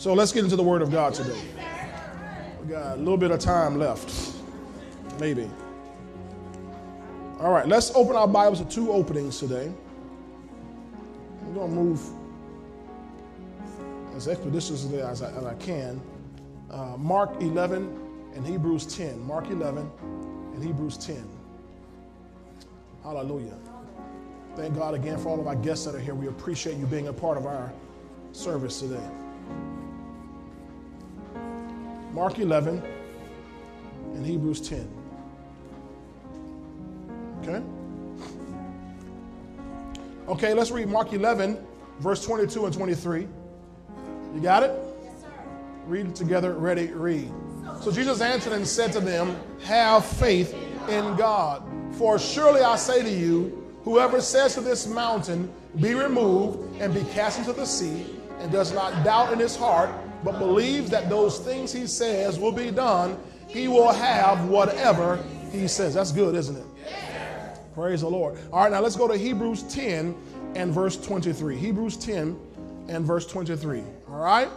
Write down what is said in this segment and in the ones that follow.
So let's get into the Word of God today. We got a little bit of time left, maybe. All right, let's open our Bibles to two openings today. I'm going to move as expeditiously as I, as I can. Uh, Mark 11 and Hebrews 10. Mark 11 and Hebrews 10. Hallelujah. Thank God again for all of our guests that are here. We appreciate you being a part of our service today. Mark 11 and Hebrews 10. Okay? Okay, let's read Mark 11, verse 22 and 23. You got it? Yes, sir. Read it together. Ready, read. So Jesus answered and said to them, Have faith in God. For surely I say to you, whoever says to this mountain, Be removed and be cast into the sea, and does not doubt in his heart, but believes that those things he says will be done, he will have whatever he says. That's good, isn't it? Praise the Lord. All right, now let's go to Hebrews 10 and verse 23. Hebrews 10 and verse 23. All right?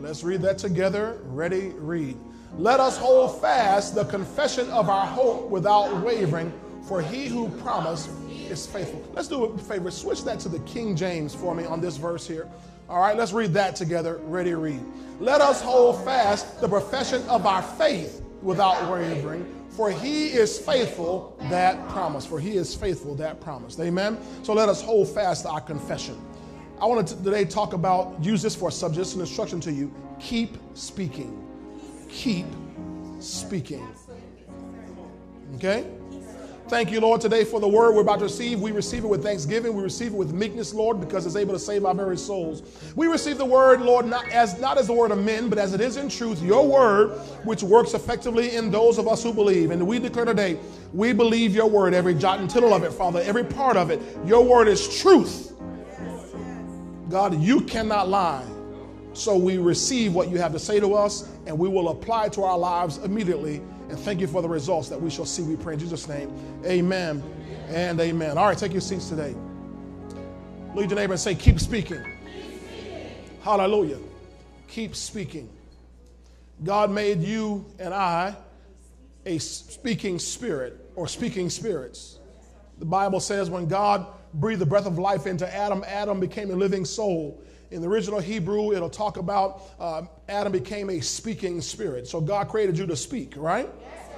Let's read that together. Ready, read. Let us hold fast the confession of our hope without wavering, for he who promised is faithful. Let's do a favor. Switch that to the King James for me on this verse here. All right, let's read that together. Ready, read. Let us hold fast the profession of our faith without wavering, for he is faithful that promise. For he is faithful that promise. Amen. So let us hold fast our confession. I want to today talk about, use this for a subject, an instruction to you. Keep speaking. Keep speaking. Okay? Thank you, Lord, today for the word we're about to receive. We receive it with thanksgiving. We receive it with meekness, Lord, because it's able to save our very souls. We receive the word, Lord, not as not as the word of men, but as it is in truth, your word, which works effectively in those of us who believe. And we declare today, we believe your word, every jot and tittle of it, Father, every part of it. Your word is truth. God, you cannot lie. So we receive what you have to say to us, and we will apply to our lives immediately and thank you for the results that we shall see. We pray in Jesus' name. Amen and amen. All right, take your seats today. Look at your neighbor and say, Keep speaking. Keep speaking. Hallelujah. Keep speaking. God made you and I a speaking spirit or speaking spirits. The Bible says when God breathed the breath of life into Adam, Adam became a living soul. In the original Hebrew, it'll talk about uh, Adam became a speaking spirit. So God created you to speak, right? Yes,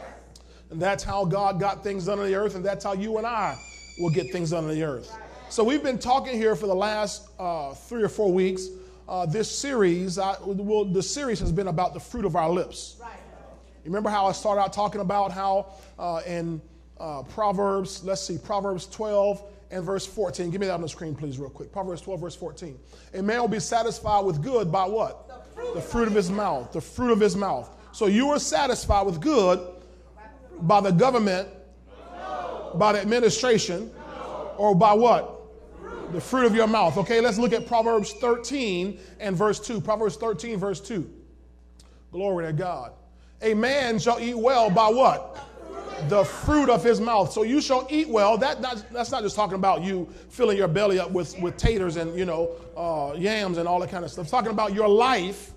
and that's how God got things done on the earth, and that's how you and I will get things done on the earth. So we've been talking here for the last uh, three or four weeks. Uh, this series, I, well, the series has been about the fruit of our lips. Right. Remember how I started out talking about how uh, in uh, Proverbs, let's see, Proverbs 12 and verse 14. Give me that on the screen, please, real quick. Proverbs 12, verse 14. A man will be satisfied with good by what? The fruit, the fruit of his mouth. The fruit of his mouth. So you are satisfied with good by the government, no. by the administration, no. or by what? Fruit. The fruit of your mouth. Okay, let's look at Proverbs 13 and verse 2. Proverbs 13, verse 2. Glory to God. A man shall eat well by what? The fruit of his mouth. So you shall eat well. That, that's not just talking about you filling your belly up with, with taters and, you know, uh, yams and all that kind of stuff. It's talking about your life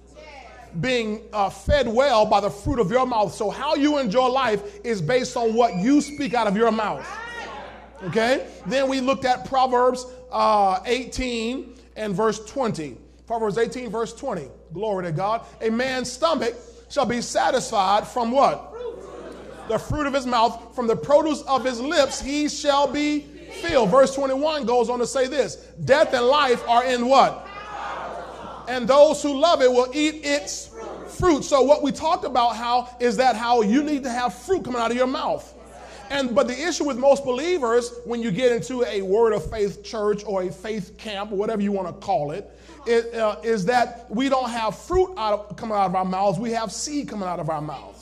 being uh, fed well by the fruit of your mouth. So how you enjoy life is based on what you speak out of your mouth. Okay? Then we looked at Proverbs uh, 18 and verse 20. Proverbs 18, verse 20. Glory to God. A man's stomach shall be satisfied from what? The fruit of his mouth, from the produce of his lips, he shall be filled. Verse 21 goes on to say this Death and life are in what? And those who love it will eat its fruit. So, what we talked about how is that how you need to have fruit coming out of your mouth. And but the issue with most believers, when you get into a word of faith church or a faith camp, or whatever you want to call it, it uh, is that we don't have fruit out of, coming out of our mouths. We have seed coming out of our mouths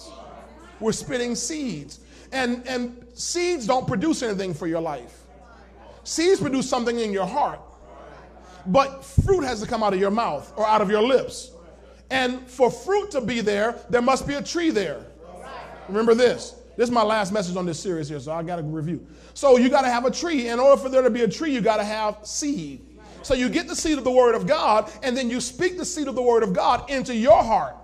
we're spitting seeds. And, and seeds don't produce anything for your life. Seeds produce something in your heart. But fruit has to come out of your mouth or out of your lips. And for fruit to be there, there must be a tree there. Remember this. This is my last message on this series here, so I got to review. So you got to have a tree. In order for there to be a tree, you got to have seed. So you get the seed of the word of God, and then you speak the seed of the word of God into your heart.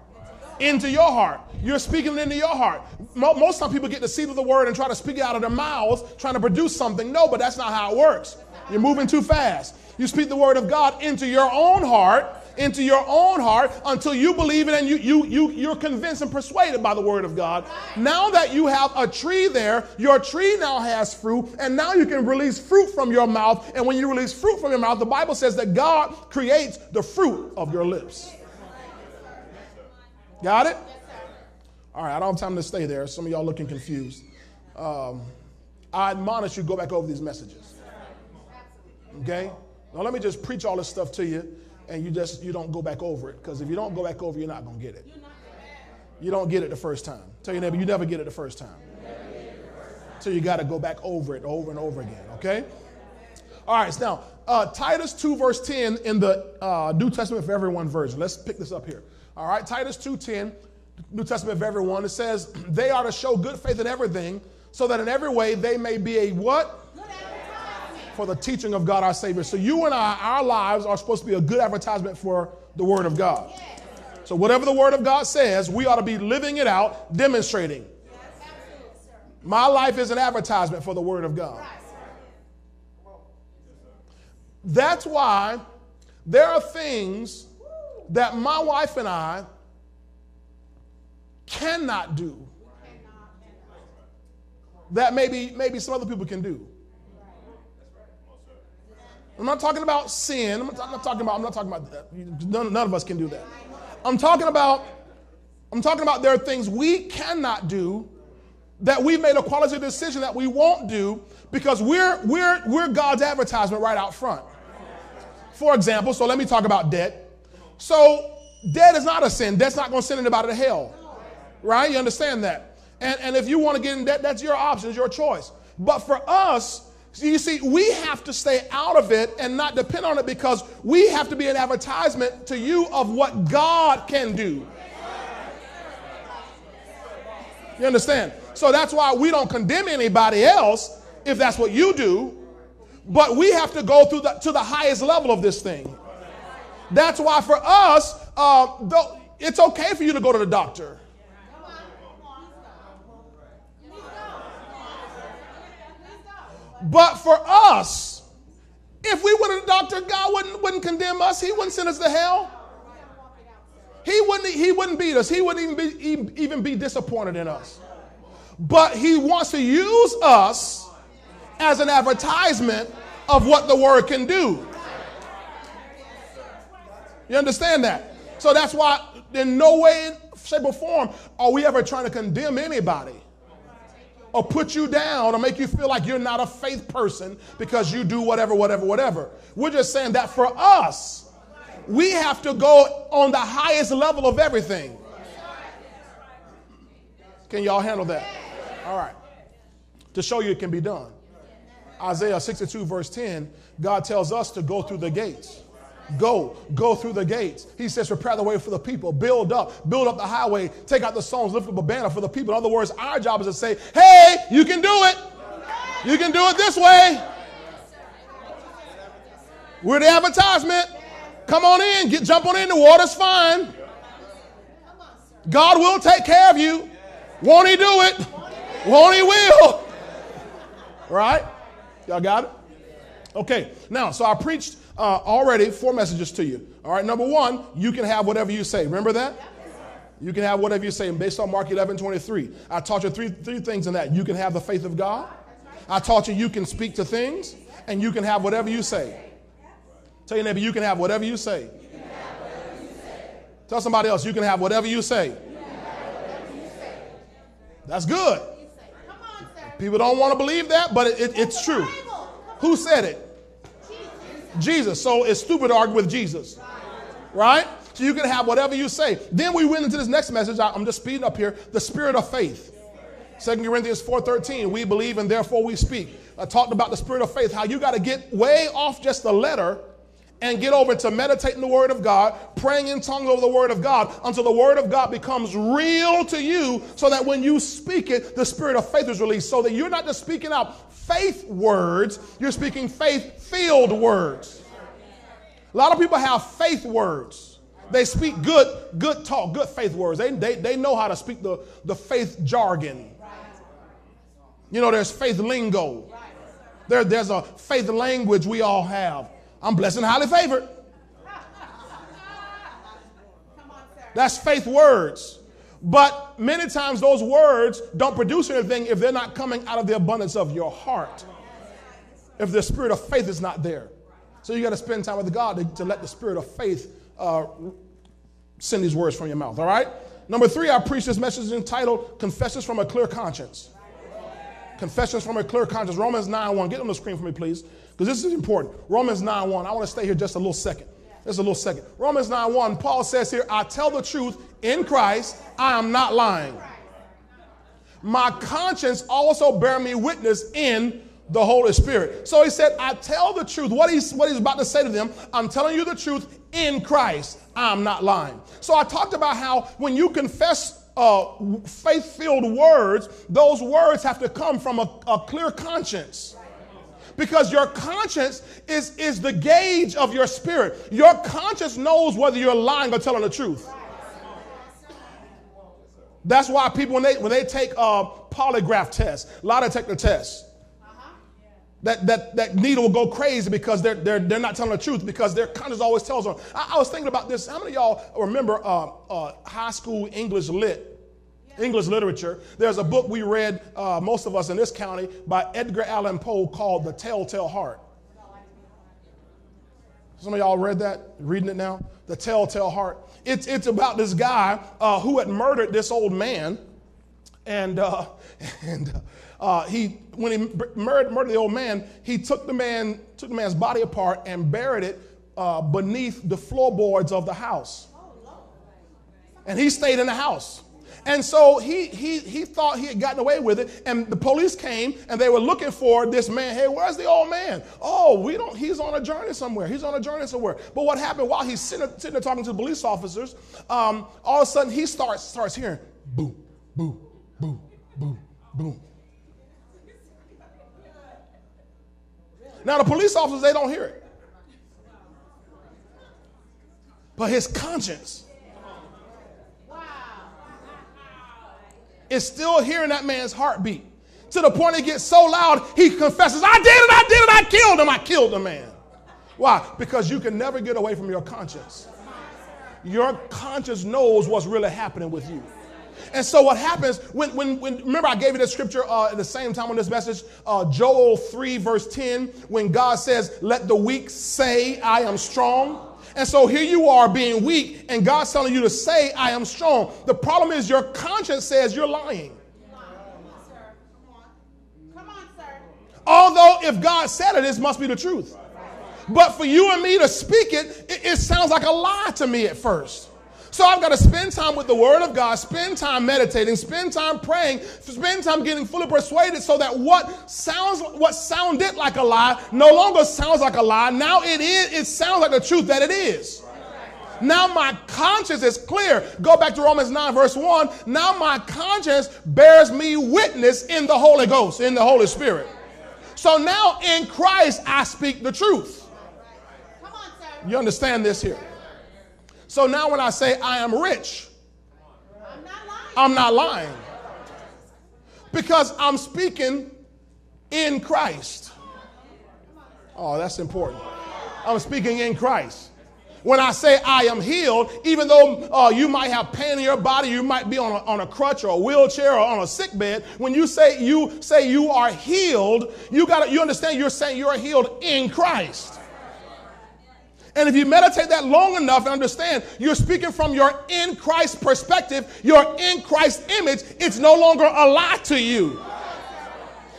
Into your heart. You're speaking into your heart. Most time people get the seed of the word and try to speak it out of their mouths, trying to produce something. No, but that's not how it works. You're moving too fast. You speak the word of God into your own heart, into your own heart until you believe it and you, you, you, you're convinced and persuaded by the word of God. Now that you have a tree there, your tree now has fruit, and now you can release fruit from your mouth. And when you release fruit from your mouth, the Bible says that God creates the fruit of your lips. Got it? All right, I don't have time to stay there. Some of y'all looking confused. Um, I admonish you go back over these messages. Okay? Now let me just preach all this stuff to you and you just you don't go back over it because if you don't go back over you're not going to get it you don't get it the first time tell your neighbor you never get it the first time so you got to go back over it over and over again okay all right so now uh, titus 2 verse 10 in the uh, new testament for everyone version let's pick this up here all right titus 2.10 new testament for everyone it says they are to show good faith in everything so that in every way they may be a what for the teaching of God our Savior. So you and I, our lives are supposed to be a good advertisement for the Word of God. So whatever the Word of God says, we ought to be living it out, demonstrating. My life is an advertisement for the Word of God. That's why there are things that my wife and I cannot do that maybe, maybe some other people can do. I'm not talking about sin. I'm not, talking about. I'm not talking about that. None, none of us can do that. I'm talking about. I'm talking about there are things we cannot do that we've made a quality decision that we won't do because we're we're we're God's advertisement right out front. For example, so let me talk about debt. So debt is not a sin. Debt's not going to send anybody to hell, right? You understand that? And and if you want to get in debt, that's your option, it's your choice. But for us, you see, we have to stay out of it and not depend on it because we have to be an advertisement to you of what God can do. You understand? So that's why we don't condemn anybody else if that's what you do, but we have to go through the, to the highest level of this thing. That's why for us, uh, it's okay for you to go to the doctor. But for us, if we went to the doctor, God wouldn't, wouldn't condemn us. He wouldn't send us to hell. He wouldn't, he wouldn't beat us. He wouldn't even be, even be disappointed in us. But he wants to use us as an advertisement of what the word can do. You understand that? So that's why, in no way, shape, or form are we ever trying to condemn anybody or put you down or make you feel like you're not a faith person because you do whatever, whatever, whatever. We're just saying that for us, we have to go on the highest level of everything. Can y'all handle that? All right. To show you it can be done. Isaiah 62, verse 10, God tells us to go through the gates. Go, go through the gates. He says, prepare the way for the people. Build up, build up the highway. Take out the stones, lift up a banner for the people. In other words, our job is to say, hey, you can do it. You can do it this way. We're the advertisement. Come on in, get jump on in. The water's fine. God will take care of you. Won't He do it? Won't He will? Right? Y'all got it? Okay. Now, so I preached uh, already four messages to you. All right, number one, you can have whatever you say. Remember that? You can have whatever you say. And based on Mark 11 23, I taught you three, three things in that. You can have the faith of God. I taught you you can speak to things, and you can have whatever you say. Tell your neighbor, you can have whatever you say. Tell somebody else, you can have whatever you say. That's good. People don't want to believe that, but it, it, it's true. Who said it? Jesus. So it's stupid to argue with Jesus. Right? So you can have whatever you say. Then we went into this next message. I'm just speeding up here. The spirit of faith. 2 Corinthians 4.13, we believe and therefore we speak. I talked about the spirit of faith, how you got to get way off just the letter and get over to meditating the word of God, praying in tongues over the word of God until the word of God becomes real to you so that when you speak it, the spirit of faith is released so that you're not just speaking out faith words, you're speaking faith filled words. A lot of people have faith words. They speak good, good talk, good faith words. They, they, they know how to speak the, the faith jargon. You know, there's faith lingo. There, there's a faith language we all have. I'm blessed and highly favored. That's faith words. But many times those words don't produce anything if they're not coming out of the abundance of your heart. If the spirit of faith is not there. So you got to spend time with God to, to, let the spirit of faith uh, send these words from your mouth. All right? Number three, I preach this message entitled Confessions from a Clear Conscience. Confessions from a Clear Conscience. Romans 9 1. Get on the screen for me, please, because this is important. Romans 9 1. I want to stay here just a little second. Just a little second. Romans 9 1, Paul says here, I tell the truth in Christ, I am not lying. My conscience also bear me witness in the Holy Spirit. So he said, I tell the truth. What he's, what he's about to say to them, I'm telling you the truth in Christ. I'm not lying. So I talked about how when you confess uh, faith filled words, those words have to come from a, a clear conscience because your conscience is, is the gauge of your spirit. Your conscience knows whether you're lying or telling the truth. That's why people, when they, when they take polygraph tests, a lot of the tests. That, that, that needle will go crazy because they're, they're, they're not telling the truth because their conscience always tells them. I, I was thinking about this. How many of y'all remember uh, uh, high school English lit? English literature. There's a book we read, uh, most of us in this county, by Edgar Allan Poe called The Telltale Heart. Some of y'all read that, reading it now? The Telltale Heart. It's, it's about this guy uh, who had murdered this old man. And, uh, and uh, he, when he murdered, murdered the old man, he took the, man, took the man's body apart and buried it uh, beneath the floorboards of the house. And he stayed in the house. And so he, he, he thought he had gotten away with it. And the police came and they were looking for this man. Hey, where's the old man? Oh, we don't, he's on a journey somewhere. He's on a journey somewhere. But what happened while he's sitting, sitting there talking to the police officers, um, all of a sudden he starts, starts hearing boom, boom, boom, boom, boom. Now the police officers, they don't hear it. But his conscience is still hearing that man's heartbeat to the point it gets so loud he confesses, I did it, I did it, I killed him, I killed the man. Why? Because you can never get away from your conscience. Your conscience knows what's really happening with you. And so what happens when, when, when remember I gave you the scripture uh, at the same time on this message, uh, Joel 3 verse 10, when God says, let the weak say I am strong. And so here you are being weak, and God's telling you to say, I am strong. The problem is your conscience says you're lying. Come on. Come on, sir. Although if God said it, this must be the truth. But for you and me to speak it, it, it sounds like a lie to me at first. So I've got to spend time with the Word of God, spend time meditating, spend time praying, spend time getting fully persuaded so that what sounds what sounded like a lie no longer sounds like a lie. Now it is, it sounds like the truth that it is. Now my conscience is clear. Go back to Romans 9, verse 1. Now my conscience bears me witness in the Holy Ghost, in the Holy Spirit. So now in Christ I speak the truth. You understand this here? So now when I say I am rich, I'm not lying. I'm not lying. Because I'm speaking in Christ. Oh, that's important. I'm speaking in Christ. When I say I am healed, even though uh, you might have pain in your body, you might be on a, on a crutch or a wheelchair or on a sick bed. When you say you say you are healed, you got you understand you're saying you're healed in Christ. And if you meditate that long enough and understand you're speaking from your in Christ perspective, your in Christ image, it's no longer a lie to you.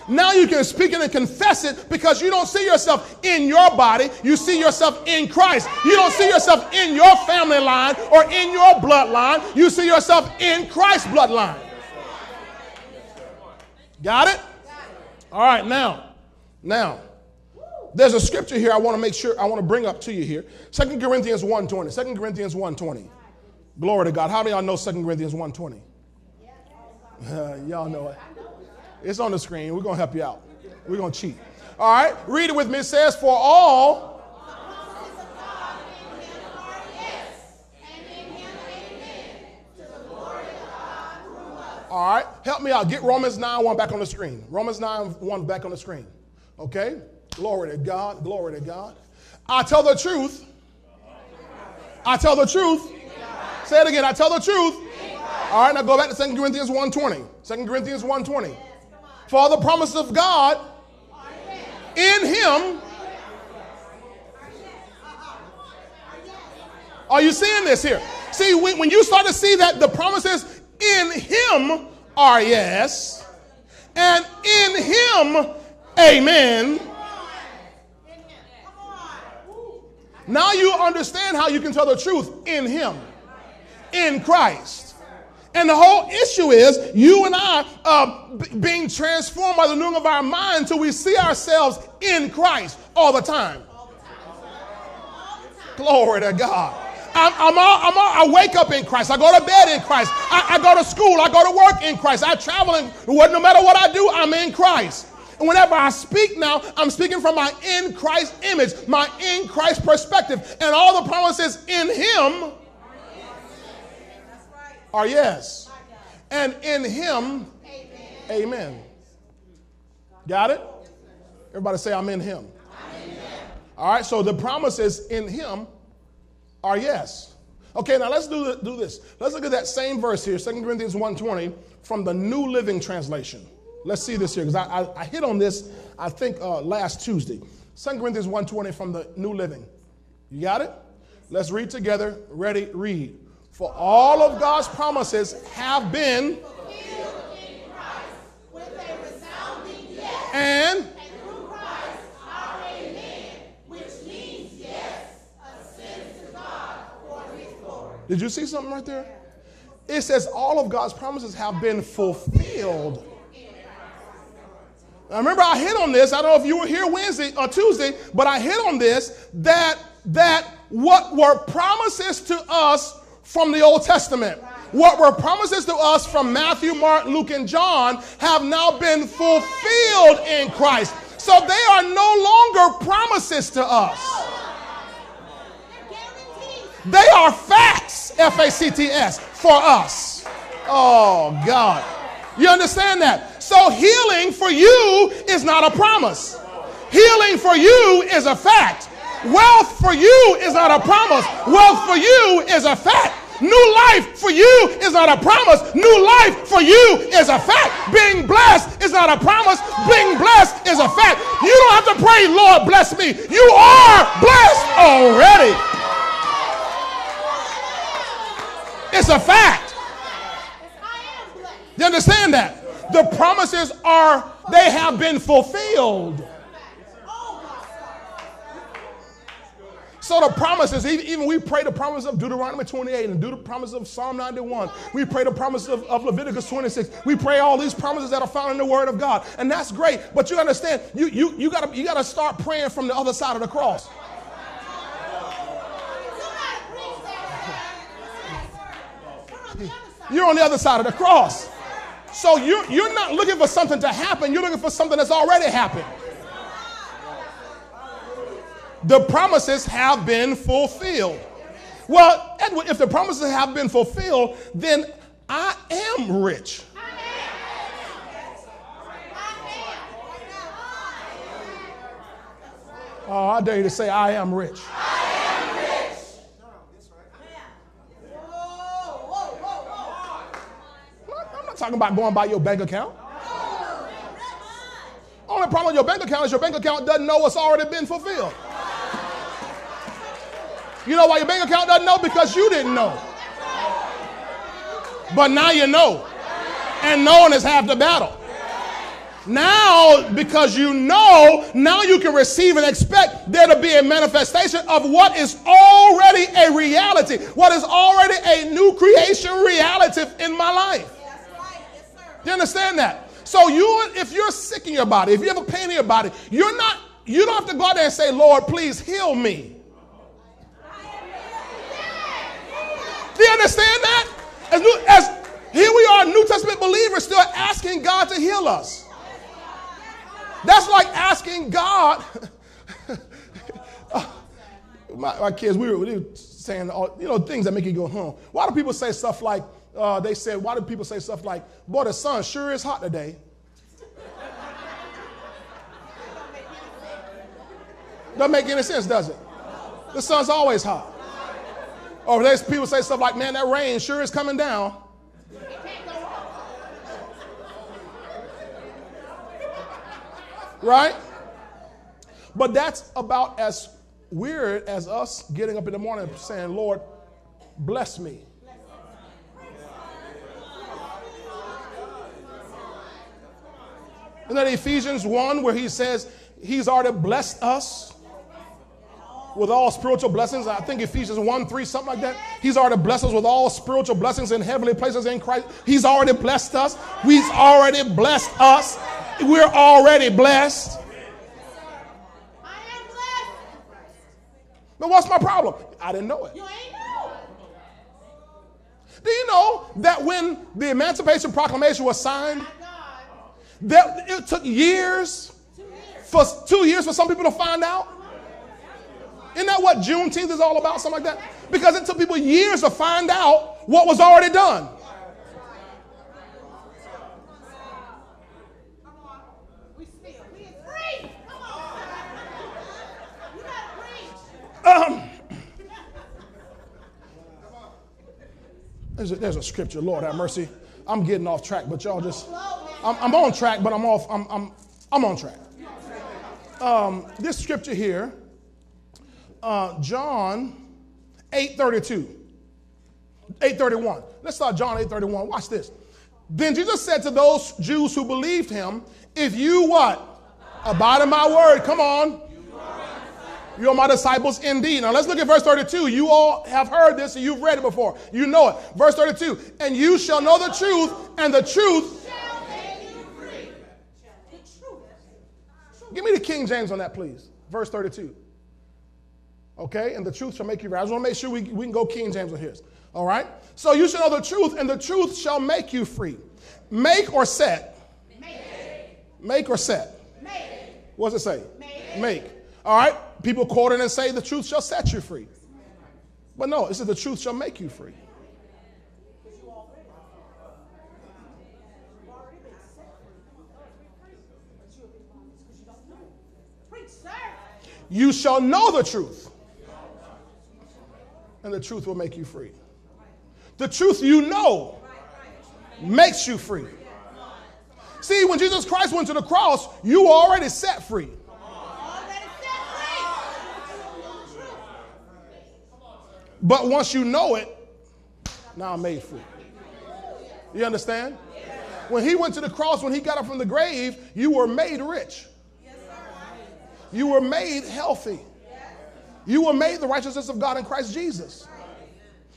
Now you can speak it and confess it because you don't see yourself in your body. You see yourself in Christ. You don't see yourself in your family line or in your bloodline. You see yourself in Christ's bloodline. Got it? All right, now, now, there's a scripture here I want to make sure I want to bring up to you here. 2 Corinthians 1:20. 2 Corinthians 1:20. Glory to God. How do y'all know 2 Corinthians 1:20? Uh, y'all know it. It's on the screen. We're going to help you out. We're going to cheat. All right. Read it with me. It says, For all All right. Help me out. Get Romans 9 1 back on the screen. Romans 9 1 back on the screen. Okay? Glory to God. Glory to God. I tell the truth. I tell the truth. Say it again. I tell the truth. All right, now go back to 2 Corinthians 1.20. 2 Corinthians 1.20. For the promise of God in him. Are you seeing this here? See, when, when you start to see that the promises in him are yes, and in him, amen. Now you understand how you can tell the truth in him, in Christ. And the whole issue is you and I uh, b- being transformed by the renewing of our mind until we see ourselves in Christ all the time. Glory to God. I'm, I'm, all, I'm all, I wake up in Christ. I go to bed in Christ. I, I go to school. I go to work in Christ. I travel in, no matter what I do, I'm in Christ. And whenever I speak now, I'm speaking from my in Christ image, my in Christ perspective. And all the promises in Him are yes. And in Him, amen. Got it? Everybody say, I'm in Him. All right, so the promises in Him are yes. Okay, now let's do, do this. Let's look at that same verse here, 2 Corinthians 1.20 from the New Living Translation. Let's see this here, because I, I, I, hit on this, I think, uh, last Tuesday. 2 Corinthians 1.20 from the New Living. You got it? Let's read together. Ready? Read. For all of God's promises have been and Did you see something right there? It says all of God's promises have been fulfilled. Now remember, I hit on this. I don't know if you were here Wednesday or Tuesday, but I hit on this that that what were promises to us from the Old Testament, what were promises to us from Matthew, Mark, Luke, and John, have now been fulfilled in Christ. So they are no longer promises to us. They are facts, F A C T S, for us. Oh, God. You understand that? So healing for you is not a promise. Healing for you is a fact. Wealth for you is not a promise. Wealth for you is a fact. New life for you is not a promise. New life for you is a fact. Being blessed is not a promise. Being blessed is a fact. You don't have to pray, Lord, bless me. You are blessed already. It's a fact. You understand that? The promises are, they have been fulfilled. So the promises, even we pray the promise of Deuteronomy 28 and do the promise of Psalm 91. We pray the promise of, of, Leviticus 26. We pray all these promises that are found in the Word of God. And that's great. But you understand, you, you, you got you gotta start praying from the other side of the cross. You're on the other side of the cross. So you're, you're not looking for something to happen, you're looking for something that's already happened. The promises have been fulfilled. Well, Edward, if the promises have been fulfilled, then I am rich. Oh, I dare you to say, I am rich. Talking about going by your bank account. Only problem with your bank account is your bank account doesn't know what's already been fulfilled. You know why your bank account doesn't know? Because you didn't know. But now you know. And knowing is half the battle. Now, because you know, now you can receive and expect there to be a manifestation of what is already a reality, what is already a new creation reality in my life. Do you understand that? So you, if you're sick in your body, if you have a pain in your body, you're not, you don't have to go out there and say, Lord, please heal me. Do you understand that? As, new, as here we are, New Testament believers, still asking God to heal us. That's like asking God. Oh, my, my, kids, we were, we were saying, all, you know, things that make you go, huh. Why do people say stuff like, uh, they said, why do people say stuff like, boy, the sun sure is hot today? Doesn't make any sense, does it? The sun's always hot. Or there's people say stuff like, man, that rain sure is coming down. Right? But that's about as weird as us getting up in the morning and saying, Lord, bless me. Isn't that Ephesians 1 where he says he's already blessed us with all spiritual blessings? I think Ephesians 1 3, something like that. He's already blessed us with all spiritual blessings in heavenly places in Christ. He's already blessed us. He's already blessed us. We're already blessed. But what's my problem? I didn't know it. You ain't know. Do you know that when the Emancipation Proclamation was signed, that it took years for two years for some people to find out? Isn't that what Juneteenth is all about? Something like that? Because it took people years to find out what was already done. Um, there's, a, there's a scripture, Lord have mercy. I'm getting off track, but y'all just, I'm, I'm on track, but I'm off, I'm, I'm, I'm on track. Um, this scripture here, uh, John 8:32, 8:31. Let's start John 8:31. Watch this. Then Jesus said to those Jews who believed him, "If you what abide in my word, come on, you are my disciples indeed. Now let's look at verse 32. You all have heard this and you've read it before. You know it. Verse 32. And you shall know the truth, and the truth shall make you free. Give me the King James on that, please. Verse 32. Okay, and the truth shall make you free. I just want to make sure we, we can go King James on his. All right? So you shall know the truth, and the truth shall make you free. Make or set? Make. Make or set? Make. What does it say? Make. Make. All right? People quote it and say, the truth shall set you free. But no, it says the truth shall make you free. You shall know the truth, and the truth will make you free. The truth you know makes you free. See, when Jesus Christ went to the cross, you were already set free. But once you know it, now I'm made free. You understand? When he went to the cross, when he got up from the grave, you were made rich. You were made healthy. You were made the righteousness of God in Christ Jesus.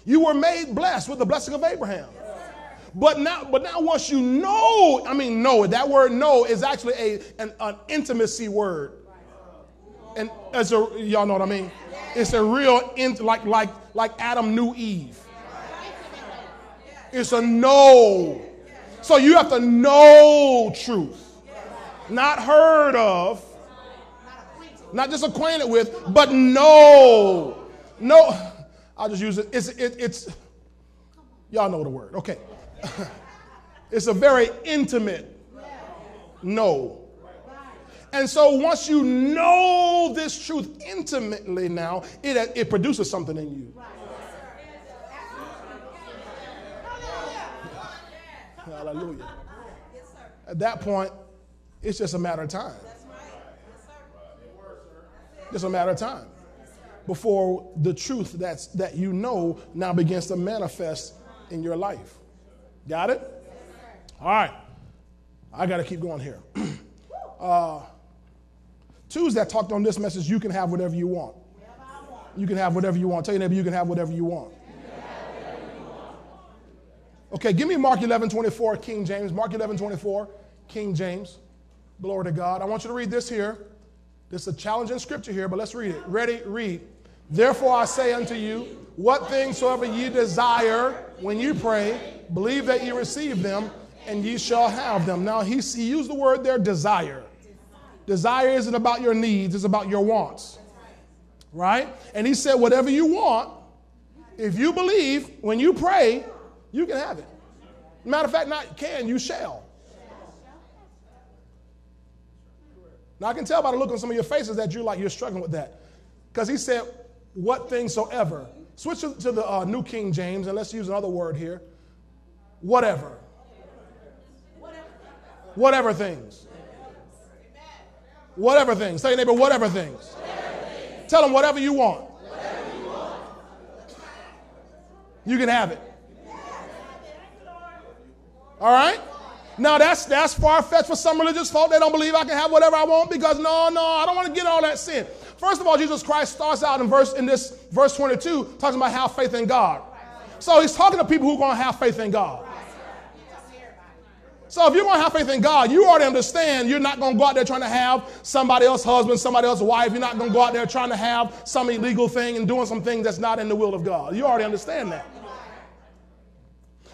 You were made blessed with the blessing of Abraham. But now, but now once you know, I mean, know, that word know is actually a, an, an intimacy word. And as a, y'all know what I mean? It's a real, in, like, like, like Adam knew Eve. It's a know. So you have to know truth. Not heard of, not just acquainted with, but know. No, I'll just use it. It's, it, it's y'all know the word. Okay. it's a very intimate know. And so once you know this truth intimately now, it, it produces something in you. Hallelujah. At that point, it's just a matter of time. Just a matter of time before the truth that's, that you know now begins to manifest in your life. Got it? All right. I got to keep going here. uh, Tuesday, I talked on this message you can have whatever you want. You can have whatever you want. Tell your neighbor you can have whatever you want. Okay, give me Mark 11 24, King James. Mark 11 24, King James. Glory to God. I want you to read this here. This is a challenging scripture here, but let's read it. Ready? Read. Therefore I say unto you, what things soever ye desire when you pray, believe that ye receive them, and ye shall have them. Now he, he used the word there, desire. Desire isn't about your needs, it's about your wants. Right? And he said, whatever you want, If you believe, when you pray, you can have it. Matter of fact, not can, you shall. Now I can tell by the look on some of your faces that you're like you're struggling with that. Because he said, what things soever. Switch to, the uh, New King James and let's use another word here. Whatever. Whatever things. Whatever things. Tell neighbor, whatever things. Tell them whatever you want. You can have it. All right? Now that's that's far fetched for some religious folk. They don't believe I can have whatever I want because no, no, I don't want to get all that sin. First of all, Jesus Christ starts out in verse in this verse 22 talking about have faith in God. So he's talking to people who are going to have faith in God. So if you're going to have faith in God, you already understand you're not going to go out there trying to have somebody else's husband, somebody else's wife. You're not going to go out there trying to have some illegal thing and doing some things that's not in the will of God. You already understand that.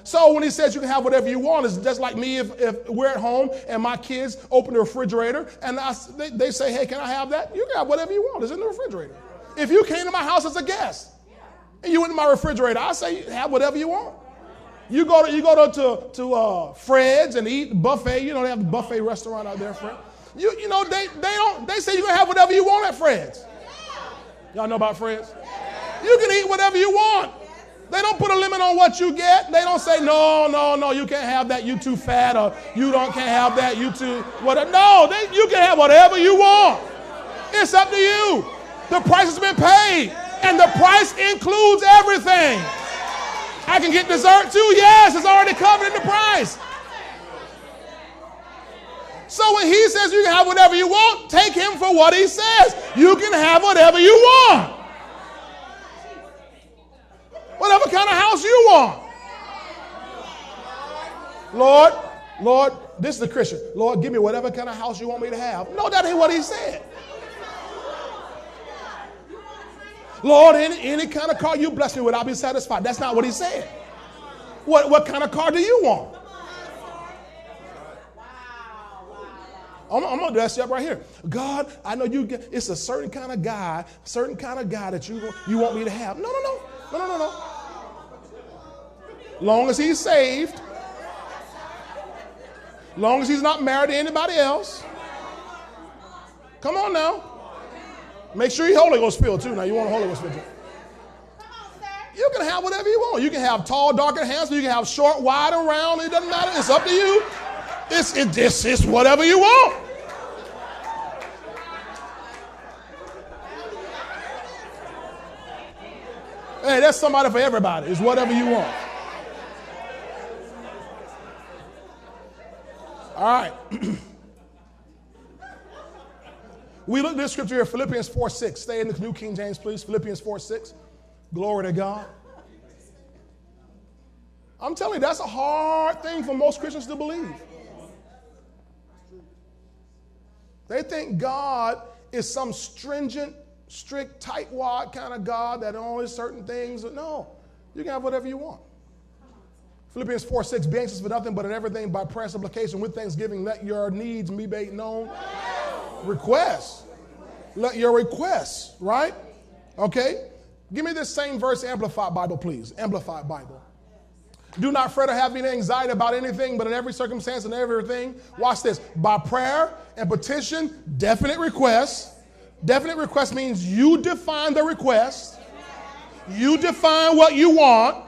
So when he says you can have whatever you want, it's just like me if, if we're at home and my kids open the refrigerator and I, they, they say, hey, can I have that? You can have whatever you want. It's in the refrigerator. If you came to my house as a guest and you went in my refrigerator, I say, have whatever you want. You go to you go to to, to uh, Fred's and eat buffet. You know they have a buffet restaurant out there, Fred. You you know they they don't they say you can have whatever you want at Fred's. Y'all know about Fred's? You can eat whatever you want. They don't put a limit on what you get. They don't say no no no you can't have that. You too fat or you don't can't have that. You too whatever. No, they, you can have whatever you want. It's up to you. The price has been paid, and the price includes everything. I can get dessert too? Yes, it's already covered in the price. So when he says you can have whatever you want, take him for what he says. You can have whatever you want. Whatever kind of house you want. Lord, Lord, this is the Christian. Lord, give me whatever kind of house you want me to have. No, that ain't what he said. Lord, any, any kind of car you bless me with, I'll be satisfied. That's not what he said. What, what kind of car do you want? I'm, I'm gonna dress you up right here. God, I know you get it's a certain kind of guy, certain kind of guy that you you want me to have. No, no, no, no, no, no, no. Long as he's saved, long as he's not married to anybody else. Come on now. Make sure you Holy Ghost filled too. Now you want a Holy Ghost filled too. You can have whatever you want. You can have tall, dark, and handsome. You can have short, wide, and round. It doesn't matter. It's up to you. It's it, it's, it's whatever you want. Hey, that's somebody for everybody. It's whatever you want. All right. We look at this scripture here, Philippians 4 6. Stay in the New King James, please. Philippians 4 6. Glory to God. I'm telling you, that's a hard thing for most Christians to believe. They think God is some stringent, strict, tightwad kind of God that only certain things. No, you can have whatever you want. Philippians 4 6, be anxious for nothing but in everything by prayer supplication with thanksgiving, let your needs be made known requests. Let your requests, right? Okay? Give me this same verse, Amplified Bible, please. Amplified Bible. Do not fret or have any anxiety about anything, but in every circumstance and everything, watch this. By prayer and petition, definite requests. Definite request means you define the request, you define what you want,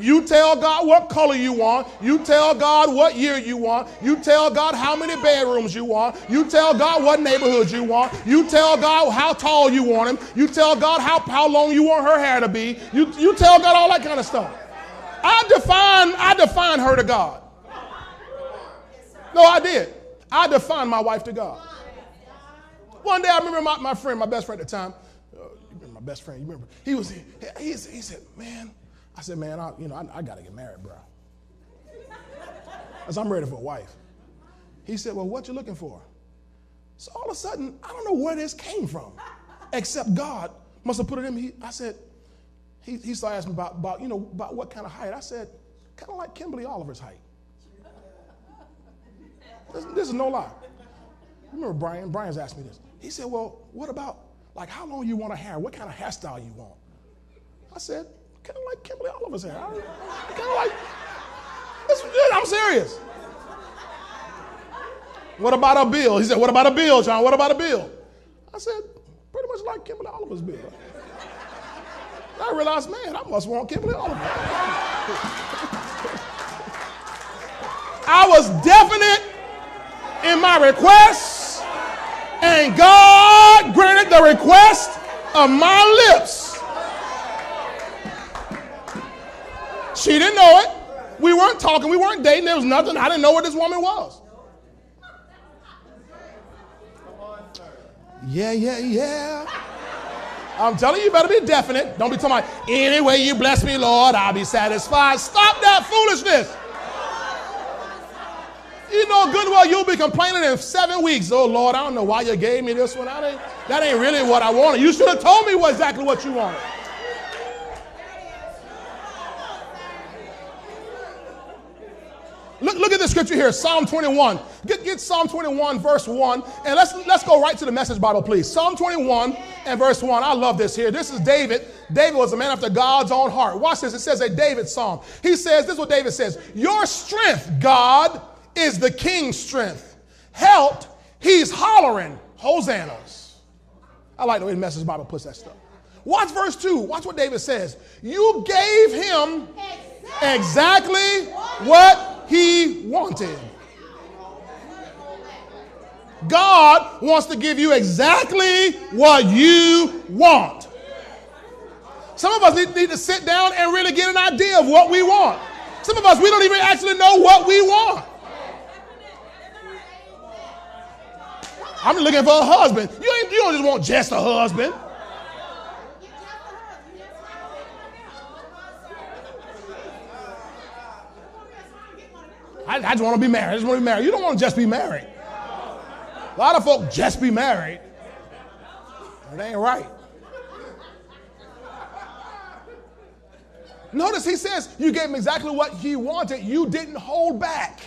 you tell God what color you want. You tell God what year you want. You tell God how many bedrooms you want. You tell God what neighborhood you want. You tell God how tall you want him. You tell God how, how long you want her hair to be. You, you tell God all that kind of stuff. I define, I define her to God. No, I did. I define my wife to God. One day I remember my, my friend, my best friend at the time, uh, you remember my best friend, you remember, he was, he, he, he said, man, I said, man, I, you know, I, I got to get married, bro. Because I'm ready for a wife. He said, well, what you looking for? So all of a sudden, I don't know where this came from, except God must have put it in me. I said, he, he started asking about, about, you know, about what kind of height. I said, kind of like Kimberly Oliver's height. This, this is no lie. Remember Brian? Brian's asked me this. He said, well, what about, like, how long you want to hair? What kind of hairstyle you want? I said, kind of like Kimberly Oliver's hair. Kind of like, I'm serious. What about a bill? He said, What about a bill, John? What about a bill? I said, Pretty much like Kimberly Oliver's bill. I realized, man, I must want Kimberly Oliver. I was definite in my requests, and God granted the request of my lips. She didn't know it. We weren't talking, we weren't dating, there was nothing. I didn't know what this woman was. Yeah, yeah, yeah. I'm telling you, you better be definite. Don't be talking about, anyway you bless me, Lord, I'll be satisfied. Stop that foolishness. You know good well you'll be complaining in seven weeks. Oh Lord, I don't know why you gave me this one. That ain't, that ain't really what I wanted. You should have told me what, exactly what you wanted. Look, look at the scripture here, Psalm 21. Get, get Psalm 21, verse 1, and let's, let's go right to the message Bible, please. Psalm 21 and verse 1. I love this here. This is David. David was a man after God's own heart. Watch this. It says a David psalm. He says, this is what David says Your strength, God, is the king's strength. Helped, he's hollering, hosannas. I like the way the message Bible puts that stuff. Watch verse 2. Watch what David says. You gave him exactly what he wanted. God wants to give you exactly what you want. Some of us need, need, to sit down and really get an idea of what we want. Some of us, we don't even actually know what we want. I'm looking for a husband. You, ain't, you don't just want just a husband. I, I just want to be married. I just want to be married. You don't want to just be married. A lot of folk just be married. It ain't right. Notice he says, You gave him exactly what he wanted. You didn't hold back.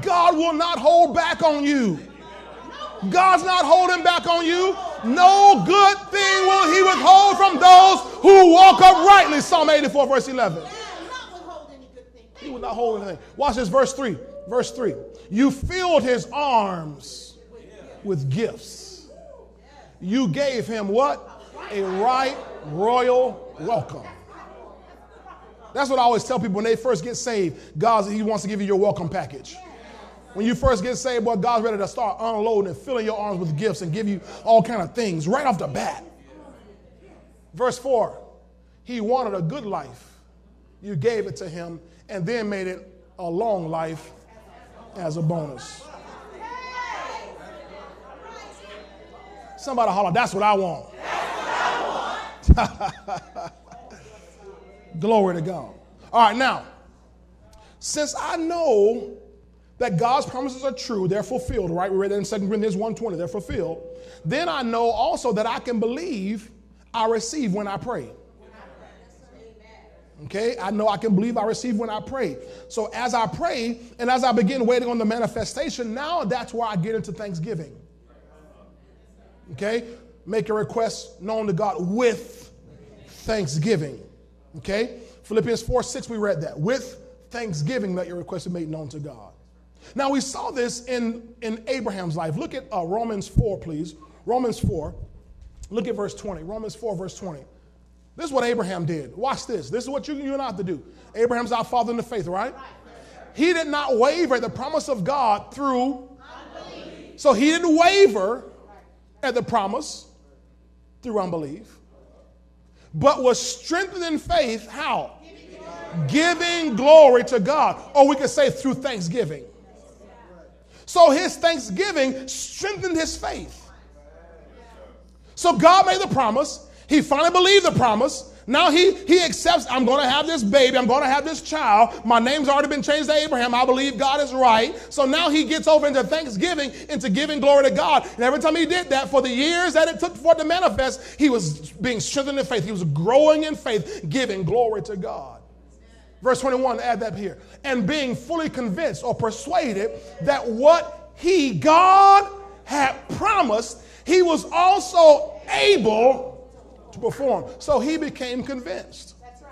God will not hold back on you. God's not holding back on you. No good thing will he withhold from those who walk uprightly. Psalm 84, verse 11. He will not hold anything. Watch this, verse 3. Verse 3. You filled his arms with gifts. You gave him what? A right royal welcome. That's what I always tell people when they first get saved. God, He wants to give you your welcome package. When you first get saved, boy, God's ready to start unloading and filling your arms with gifts and give you all kind of things right off the bat. Verse 4 He wanted a good life. You gave it to him and then made it a long life as a bonus. Somebody holler, that's what I want. Glory to God. All right, now, since I know that God's promises are true, they're fulfilled, right? We read that in 2 Corinthians 1.20, they're fulfilled. Then I know also that I can believe I receive when I pray. Okay, I know I can believe I receive when I pray. So as I pray and as I begin waiting on the manifestation, now that's where I get into thanksgiving. Okay, make a request known to God with thanksgiving. Okay, Philippians 4 6, we read that. With thanksgiving, let your request be made known to God. Now we saw this in, in Abraham's life. Look at uh, Romans 4, please. Romans 4. Look at verse 20. Romans 4, verse 20. This is what Abraham did. Watch this. This is what you, you and I have to do. Abraham's our father in the faith, right? He did not waver at the promise of God through. Unbelief. So he didn't waver at the promise through unbelief, but was strengthened in faith. How? Giving glory to God. Or we could say through thanksgiving. So his thanksgiving strengthened his faith. So God made the promise. He finally believed the promise. Now he, he accepts, I'm going to have this baby. I'm going to have this child. My name's already been changed to Abraham. I believe God is right. So now he gets over into thanksgiving, into giving glory to God. And every time he did that, for the years that it took for it to manifest, he was being strengthened in faith. He was growing in faith, giving glory to God. Verse 21, add that here. And being fully convinced or persuaded that what he, God, had promised, he was also able to perform. So he became convinced. That's right.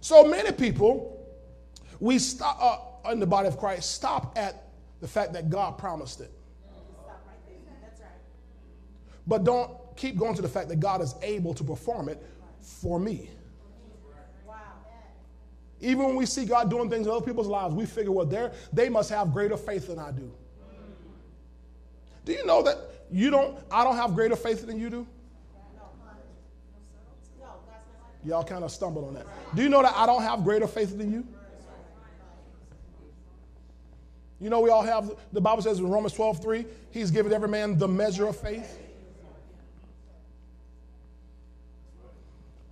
So many people, we stop uh, in the body of Christ, stop at the fact that God promised it. That's right. But don't keep going to the fact that God is able to perform it for me. Even when we see God doing things in other people's lives, we figure, well, they they must have greater faith than I do. Do you know that you don't, I don't have greater faith than you do? Y'all kind of stumbled on that. Do you know that I don't have greater faith than you? You know, we all have, the Bible says in Romans 12, 3, he's given every man the measure of faith.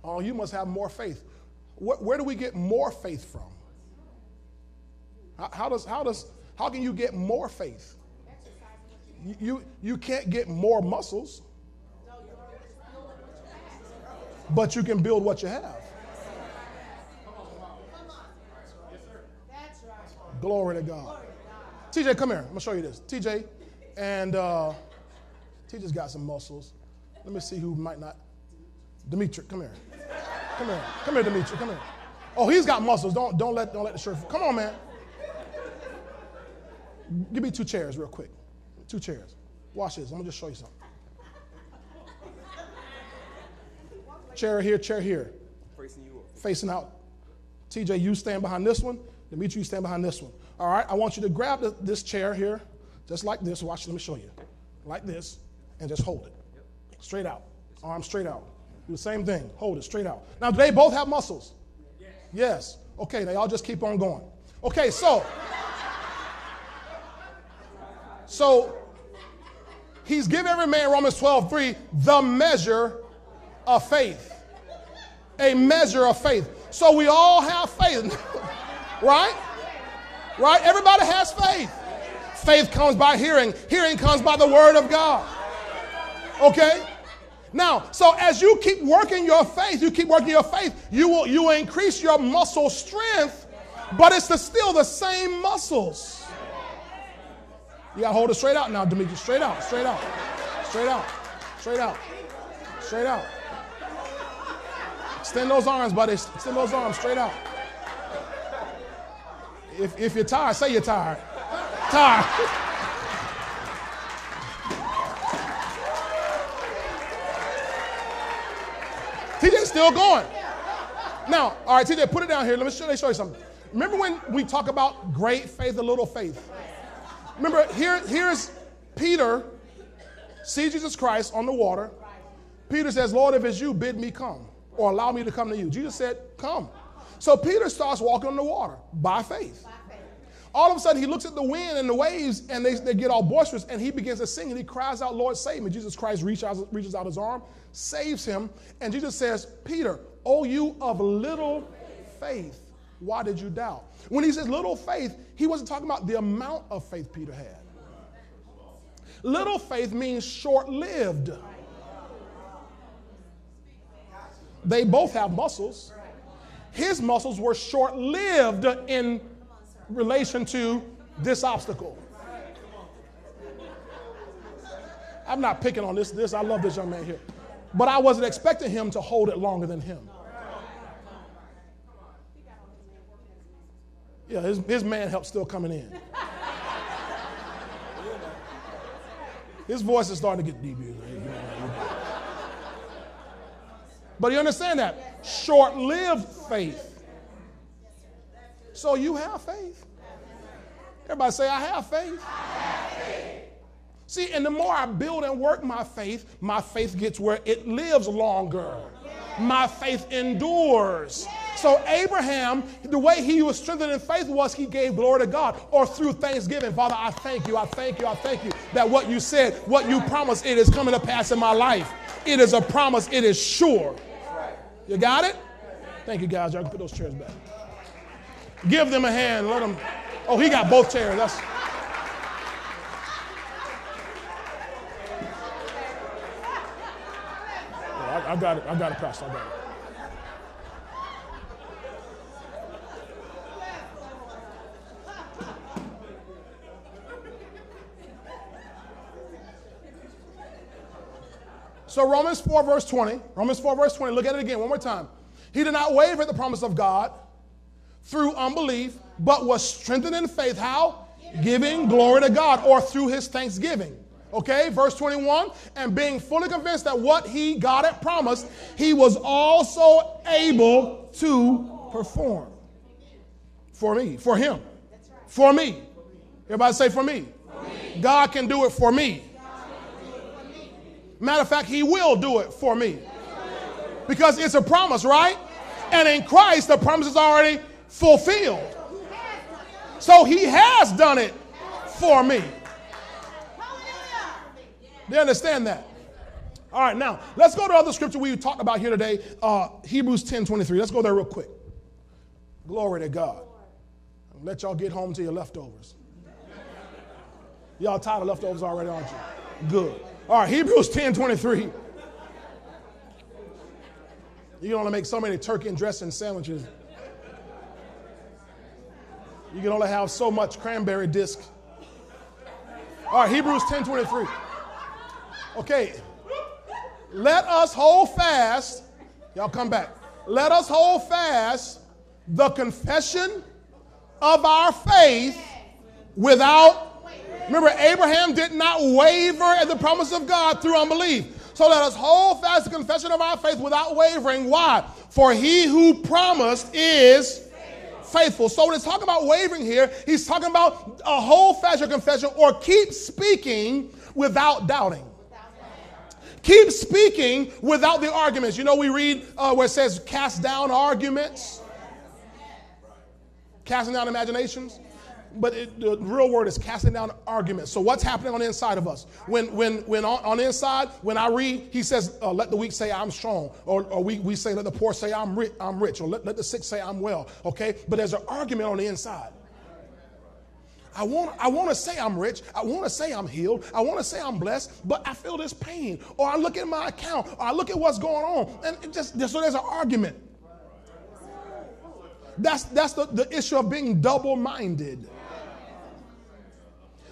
Oh, you must have more faith. Where, where do we get more faith from? How, how, does, how, does, how can you get more faith? You, you, you can't get more muscles, but you can build what you have. Glory to God. TJ, come here. I'm going to show you this. TJ, and uh, TJ's got some muscles. Let me see who might not. Dimitri, come here. Come here. Come here, Dimitri. Come here. Oh, he's got muscles. Don't, don't, let, don't let the shirt. Come on, man. Give me two chairs real quick. Two chairs. Watch this. I'm going to just show you something. Chair here, chair here. Facing you Facing out. TJ, you stand behind this one. Dimitri, you stand behind this one. All right, I want you to grab the, this chair here, just like this. Watch, let me show you. Like this, and just hold it. Straight out. Arm straight out. Do the same thing. Hold it straight out. Now, do they both have muscles? Yes. yes. Okay, now y'all just keep on going. Okay, so. So, he's given every man, Romans 12, 3, the measure of faith. A measure of faith. So we all have faith, right? Right? Everybody has faith. Faith comes by hearing, hearing comes by the word of God. Okay? Now, so as you keep working your faith, you keep working your faith, you will you will increase your muscle strength, but it's the, still the same muscles. You gotta hold it straight out now, Dimitri. Straight out, straight out, straight out, straight out, straight out. Extend those arms, buddy. Extend those arms straight out. If, if you're tired, say you're tired. Tired. TJ's still going. Now, all right, TJ, put it down here. Let me show, let me show you something. Remember when we talk about great faith, a little faith? Remember, here, here's Peter, see Jesus Christ on the water. Peter says, Lord, if it's you, bid me come or allow me to come to you. Jesus said, Come. So Peter starts walking on the water by faith. All of a sudden, he looks at the wind and the waves, and they, they get all boisterous, and he begins to sing, and he cries out, Lord, save me. Jesus Christ reach out, reaches out his arm, saves him, and Jesus says, Peter, oh, you of little faith, why did you doubt? When he says little faith, he wasn't talking about the amount of faith Peter had. Little faith means short lived. They both have muscles. His muscles were short lived in relation to this obstacle. I'm not picking on this, this. I love this young man here. But I wasn't expecting him to hold it longer than him. Yeah, his, his man help still coming in. His voice is starting to get deep. But you understand that? Short lived faith. So you have faith. Everybody say, I have faith. I have faith. See, and the more I build and work my faith, my faith gets where it lives longer. My faith endures. So Abraham, the way he was strengthened in faith was he gave glory to God or through thanksgiving. Father, I thank you, I thank you, I thank you that what you said, what you promised, it is coming to pass in my life. It is a promise, it is sure. You got it? Thank you, guys. Y'all can put those chairs back. Give them a hand. Let them. Oh, he got both chairs. That's. Yeah, I, I, got it. I got it, Pastor. I got it. So Romans 4, verse 20. Romans 4, verse 20. Look at it again one more time. He did not waver at the promise of God through unbelief, but was strengthened in faith. How? Giving glory to God or through his thanksgiving. Okay, verse 21 and being fully convinced that what he, God had promised, he was also able to perform. For me, for him, for me. Everybody say, for me. God can do it for me. Matter of fact, he will do it for me. Because it's a promise, right? And in Christ, the promise is already fulfilled. So he has done it for me. Do you understand that? All right, now let's go to other scripture we talked about here today, uh, Hebrews 10 23. Let's go there real quick. Glory to God. I'll let y'all get home to your leftovers. Y'all tired of leftovers already, aren't you? Good. All right, Hebrews 10 23. You can only make so many turkey and dressing sandwiches. You can only have so much cranberry disc. All right, Hebrews 10 23. Okay. Let us hold fast. Y'all come back. Let us hold fast the confession of our faith without. Remember, Abraham did not waver at the promise of God through unbelief. So let us hold fast the confession of our faith without wavering. Why? For he who promised is faithful. So when he's talking about wavering here, he's talking about a whole fast your confession or keep speaking without doubting. Keep speaking without the arguments. You know, we read uh, where it says, cast down arguments, casting down imaginations. But it, the real word is casting down arguments. So what's happening on the inside of us? When, when, when on, on the inside, when I read, he says, uh, let the weak say I'm strong. Or, or we, we say, let the poor say I'm rich, I'm rich. Or let, let the sick say I'm well. Okay? But there's an argument on the inside. I want, I want to say I'm rich. I want to say I'm healed. I want to say I'm blessed, but I feel this pain. Or I look at my account, or I look at what's going on. And it just so there's an argument. That's, that's the, the issue of being double minded.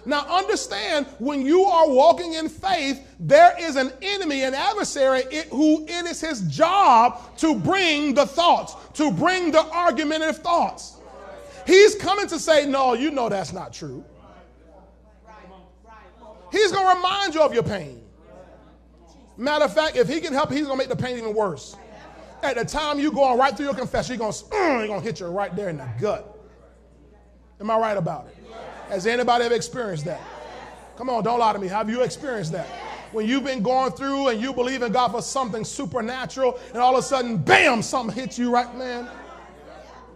Now, understand when you are walking in faith, there is an enemy, an adversary who it is his job to bring the thoughts, to bring the argumentative thoughts. He's coming to say, No, you know that's not true. He's going to remind you of your pain. Matter of fact, if he can help, he's going to make the pain even worse. At the time you're going right through your confession, he's going to hit you right there in the gut. Am I right about it? Has anybody ever experienced that? Come on, don't lie to me. Have you experienced that? When you've been going through and you believe in God for something supernatural, and all of a sudden, bam, something hits you right, man.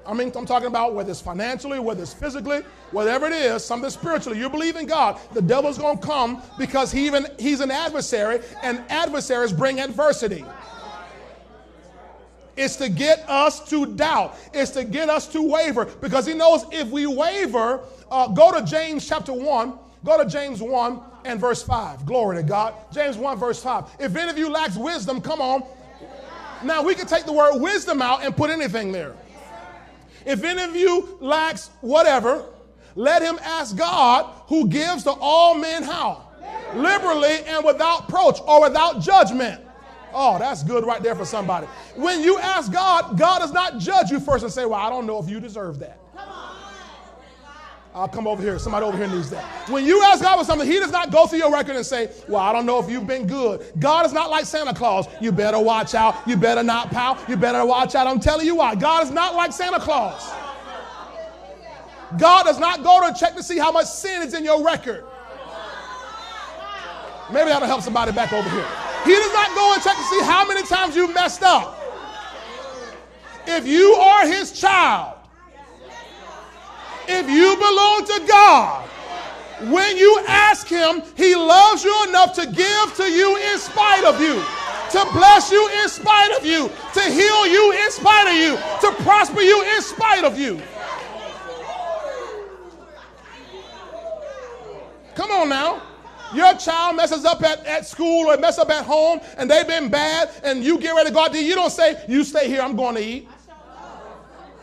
I mean, I'm talking about whether it's financially, whether it's physically, whatever it is, something spiritually. You believe in God. The devil's going to come because he even he's an adversary, and adversaries bring adversity. It's to get us to doubt. It's to get us to waver because he knows if we waver, uh, go to James chapter 1. Go to James 1 and verse 5. Glory to God. James 1, verse 5. If any of you lacks wisdom, come on. Now we can take the word wisdom out and put anything there. If any of you lacks whatever, let him ask God who gives to all men how? Liberally and without approach or without judgment. Oh, that's good right there for somebody. When you ask God, God does not judge you first and say, Well, I don't know if you deserve that. I'll come over here. Somebody over here needs that. When you ask God for something, He does not go through your record and say, Well, I don't know if you've been good. God is not like Santa Claus. You better watch out. You better not pout. You better watch out. I'm telling you why. God is not like Santa Claus. God does not go to check to see how much sin is in your record. Maybe that'll help somebody back over here. He does not go and check to see how many times you messed up. If you are his child, if you belong to God, when you ask Him, He loves you enough to give to you in spite of you, to bless you in spite of you, to heal you in spite of you, to prosper you in spite of you. Come on now. Your child messes up at, at school or mess up at home and they've been bad and you get ready to go out eat. You don't say, You stay here, I'm going to eat.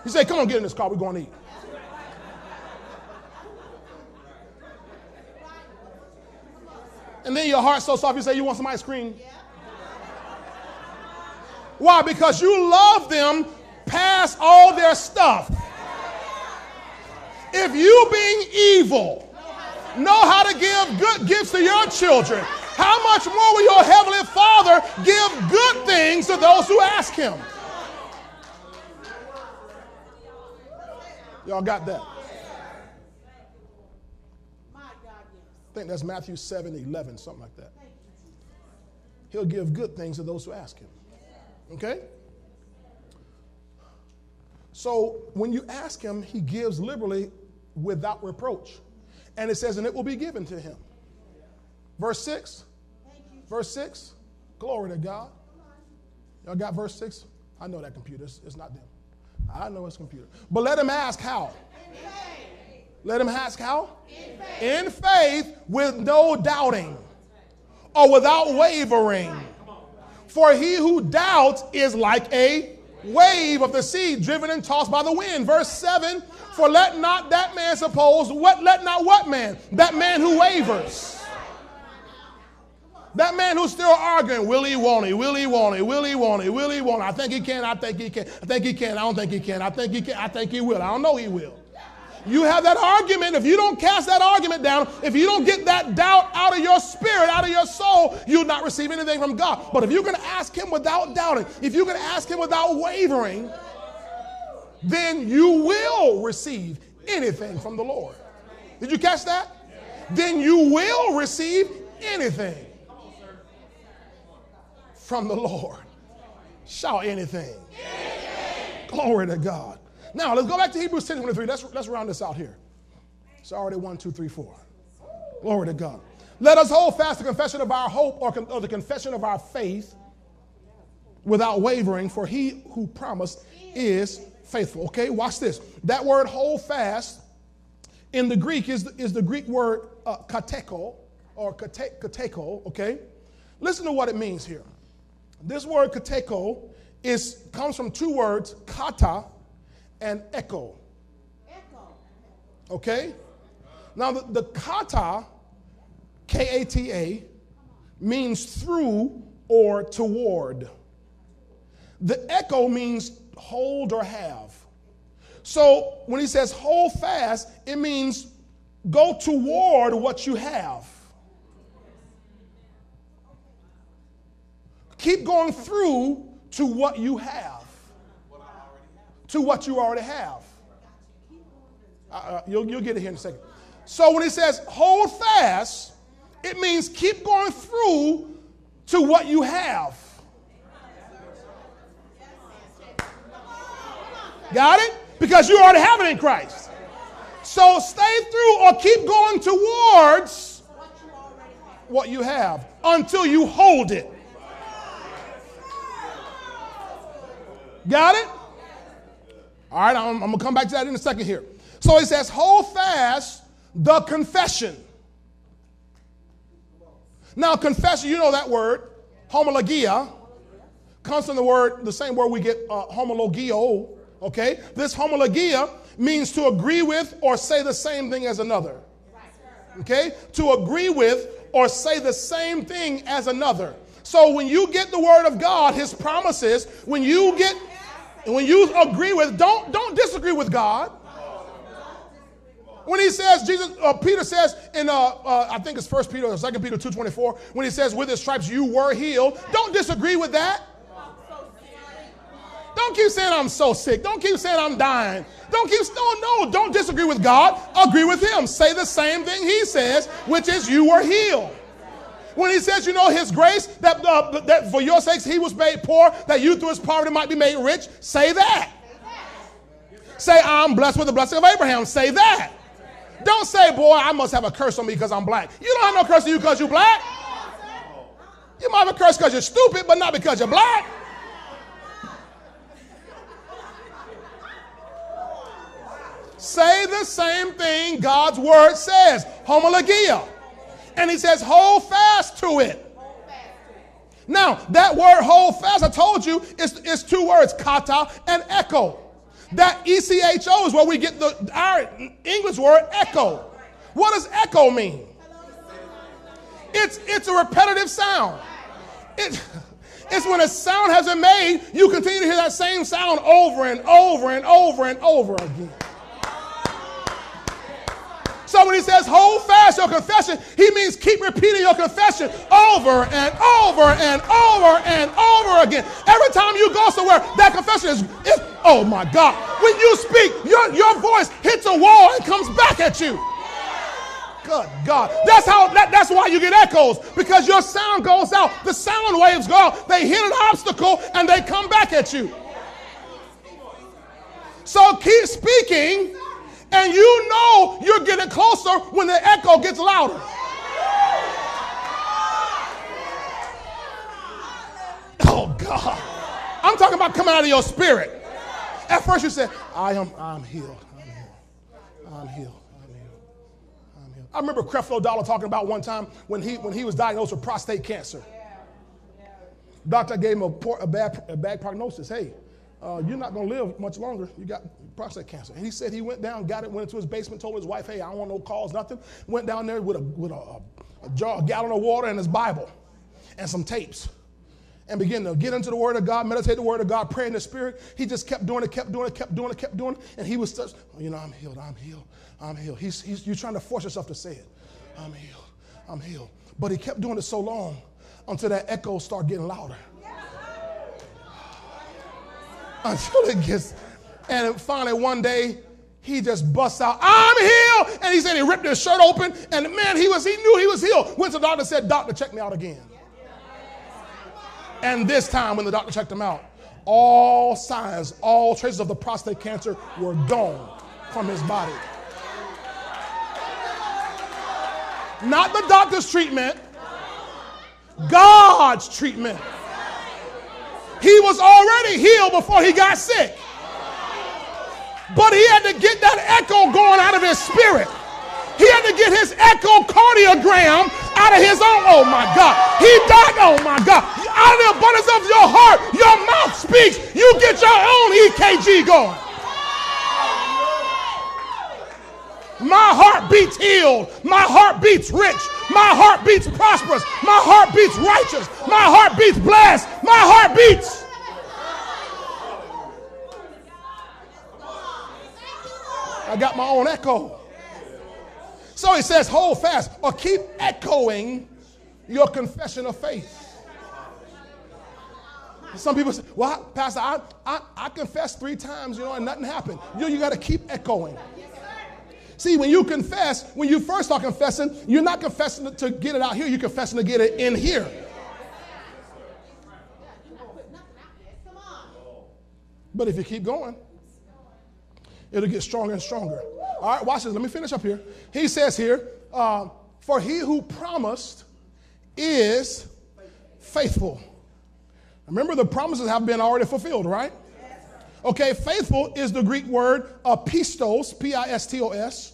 You say, Come on, get in this car, we're going to eat. And then your heart's so soft, you say, You want some ice cream? Why? Because you love them past all their stuff. If you, being evil, know how to give good gifts to your children, how much more will your heavenly Father give good things to those who ask Him? Y'all got that? Think that's Matthew 7 11, something like that. He'll give good things to those who ask Him. Okay? So when you ask Him, He gives liberally without reproach. And it says, and it will be given to Him. Verse 6. Verse 6. Glory to God. Y'all got verse 6? I know that computer. It's, it's not them. I know it's computer. But let him ask how. Let him ask how? In faith. In faith with no doubting or without wavering. For he who doubts is like a wave of the sea driven and tossed by the wind. Verse 7 For let not that man suppose, what let not what man? That man who wavers. That man who's still arguing, will he, won't he, will he, won't he, will he, won't he, will he, won't he. I think he can, I think he can, I think he can, I don't think he can, I think he can, I think he will, I don't know he will. You have that argument. If you don't cast that argument down, if you don't get that doubt out of your spirit, out of your soul, you'll not receive anything from God. But if going to ask Him without doubting, if going to ask Him without wavering, then you will receive anything from the Lord. Did you catch that? Then you will receive anything from the Lord. Shout anything. anything. Glory to God. Now let's go back to Hebrews 10 23. Let's, let's round this out here. It's already one, two, three, four. Glory to God. Let us hold fast the confession of our hope or, con- or the confession of our faith without wavering, for he who promised is faithful. Okay, watch this. That word hold fast in the Greek is, is the Greek word uh, kateko or kate, kateko, okay? Listen to what it means here. This word kateko is, comes from two words, kata and echo. Echo. Okay? Now, the, the kata, K A T A, means through or toward. The echo means hold or have. So when he says hold fast, it means go toward what you have. Keep going through to what you have. To what you already have. Uh, uh, you'll, you'll get it here in a second. So when he says hold fast, it means keep going through to what you have. Got it? Because you already have it in Christ. So stay through or keep going towards what you have until you hold it. Got it? All right, I'm, I'm going to come back to that in a second here. So he says, hold fast the confession. Now, confession, you know that word, homologia, comes from the word, the same word we get uh, homologio, okay? This homologia means to agree with or say the same thing as another. Okay? To agree with or say the same thing as another. So when you get the word of God, his promises, when you get and when you agree with, don't, don't disagree with God. When he says, Jesus, uh, Peter says in, uh, uh, I think it's First Peter or Second Peter 2.24, when he says, with his stripes you were healed, don't disagree with that. Don't keep saying I'm so sick. Don't keep saying I'm dying. Don't keep, no, no, don't disagree with God. Agree with him. Say the same thing he says, which is you were healed. When he says, you know, his grace, that, uh, that for your sakes he was made poor, that you through his poverty might be made rich, say that. Say, I'm blessed with the blessing of Abraham. Say that. Don't say, boy, I must have a curse on me because I'm black. You don't have no curse on you because you're black. You might have a curse because you're stupid, but not because you're black. Say the same thing God's word says. Homologia and he says, hold fast to it. Now, that word hold fast, I told you, is, two words, kata and echo. That ECHO is where we get the our English word echo. What does echo mean? It's, it's a repetitive sound. It, It's when a sound has been made, you continue to hear that same sound over and over and over and over again. He says hold fast your confession, he means keep repeating your confession over and over and over and over again. Every time you go somewhere, that confession is, is oh my God. When you speak, your, your voice hits a wall and comes back at you. Good God. That's how that, that's why you get echoes. Because your sound goes out. The sound waves go out. They hit an obstacle and they come back at you. So keep speaking and you know you're getting closer when the echo gets louder. Oh God. I'm talking about coming out of your spirit. At first you said, I am I'm healed. I'm healed. I'm healed. I'm healed. I'm healed. I remember Creflo Dollar talking about one time when he when he was diagnosed with prostate cancer. Doctor gave him a, poor, a, bad, a bad prognosis. Hey, uh, you're not going to live much longer. You got prostate cancer. And he said he went down, got it, went into his basement, told his wife, hey, I don't want no calls, nothing. Went down there with a, with a, a jar, a gallon of water and his Bible and some tapes and began to get into the Word of God, meditate the Word of God, pray in the Spirit. He just kept doing it, kept doing it, kept doing it, kept doing it. And he was such, oh, you know, I'm healed, I'm healed, I'm healed. He's, he's, you're trying to force yourself to say it. I'm healed, I'm healed. But he kept doing it so long until that echo started getting louder. Until it gets, and finally one day he just busts out, I'm healed. And he said he ripped his shirt open, and man, he was he knew he was healed. Went to the doctor said, Doctor, check me out again. And this time when the doctor checked him out, all signs, all traces of the prostate cancer were gone from his body. Not the doctor's treatment, God's treatment. He was already healed before he got sick. But he had to get that echo going out of his spirit. He had to get his echocardiogram out of his own. Oh my God. He died. Oh my God. Out of the abundance of your heart, your mouth speaks. You get your own EKG going. My heart beats healed. My heart beats rich. My heart beats prosperous. My heart beats righteous. My heart beats blessed. My heart beats. I got my own echo. So he says, hold fast or keep echoing your confession of faith. Some people say, well, Pastor, I, I, I three times, you know, and nothing happened. You know, you got to keep echoing. See, when you confess, when you first start confessing, you're not confessing to get it out here, you're confessing to get it in here. But if you keep going, it'll get stronger and stronger. All right, watch this. Let me finish up here. He says here, uh, for he who promised is faithful. Remember, the promises have been already fulfilled, right? Okay, faithful is the Greek word pistos, P I S T O S,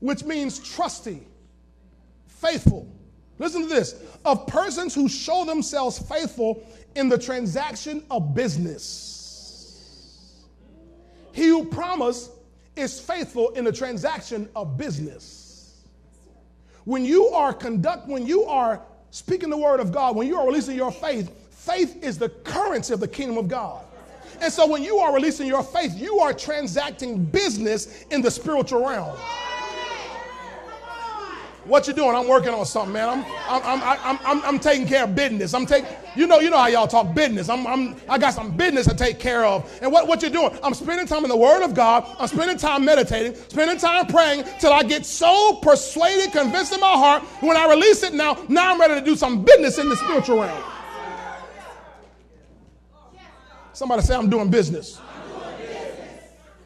which means trusty, faithful. Listen to this of persons who show themselves faithful in the transaction of business. He who promised is faithful in the transaction of business. When you are conduct, when you are speaking the word of God, when you are releasing your faith, faith is the currency of the kingdom of God. And so when you are releasing your faith, you are transacting business in the spiritual realm. What you doing? I'm working on something, man. I'm, I'm, I'm, I'm, I'm, taking care of business. I'm taking, you know, you know how y'all talk business. I'm, I'm, I got some business to take care of. And what, what you're doing? I'm spending time in the Word of God. I'm spending time meditating, spending time praying till I get so persuaded, convinced in my heart. When I release it now, now I'm ready to do some business in the spiritual realm. Somebody say, I'm doing business.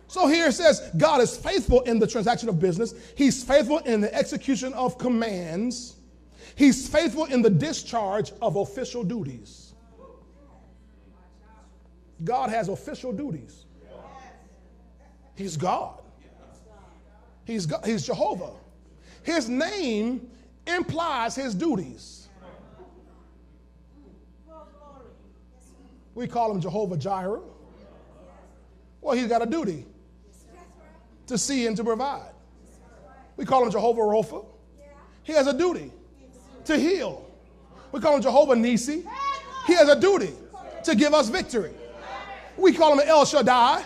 So here it says God is faithful in the transaction of business. He's faithful in the execution of commands. He's faithful in the discharge of official duties. God has official duties. He's God. He's, God. He's Jehovah. His name implies his duties. We call him Jehovah Jireh. Well, he's got a duty to see and to provide. We call him Jehovah Rapha. He has a duty to heal. We call him Jehovah Nisi. He has a duty to give us victory. We call him El Shaddai.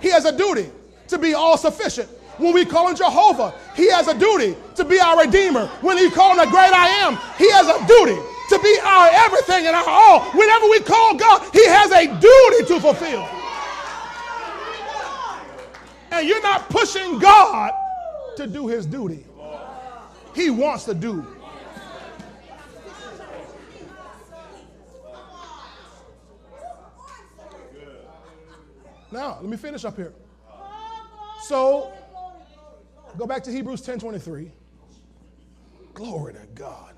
He has a duty to be all sufficient. When we call him Jehovah, he has a duty to be our Redeemer. When we call him the great I am, he has a duty to be our everything and our all. Whenever we call God, he has a duty to fulfill. And you're not pushing God to do his duty. He wants to do. Now, let me finish up here. So, go back to Hebrews 10 23. Glory to God.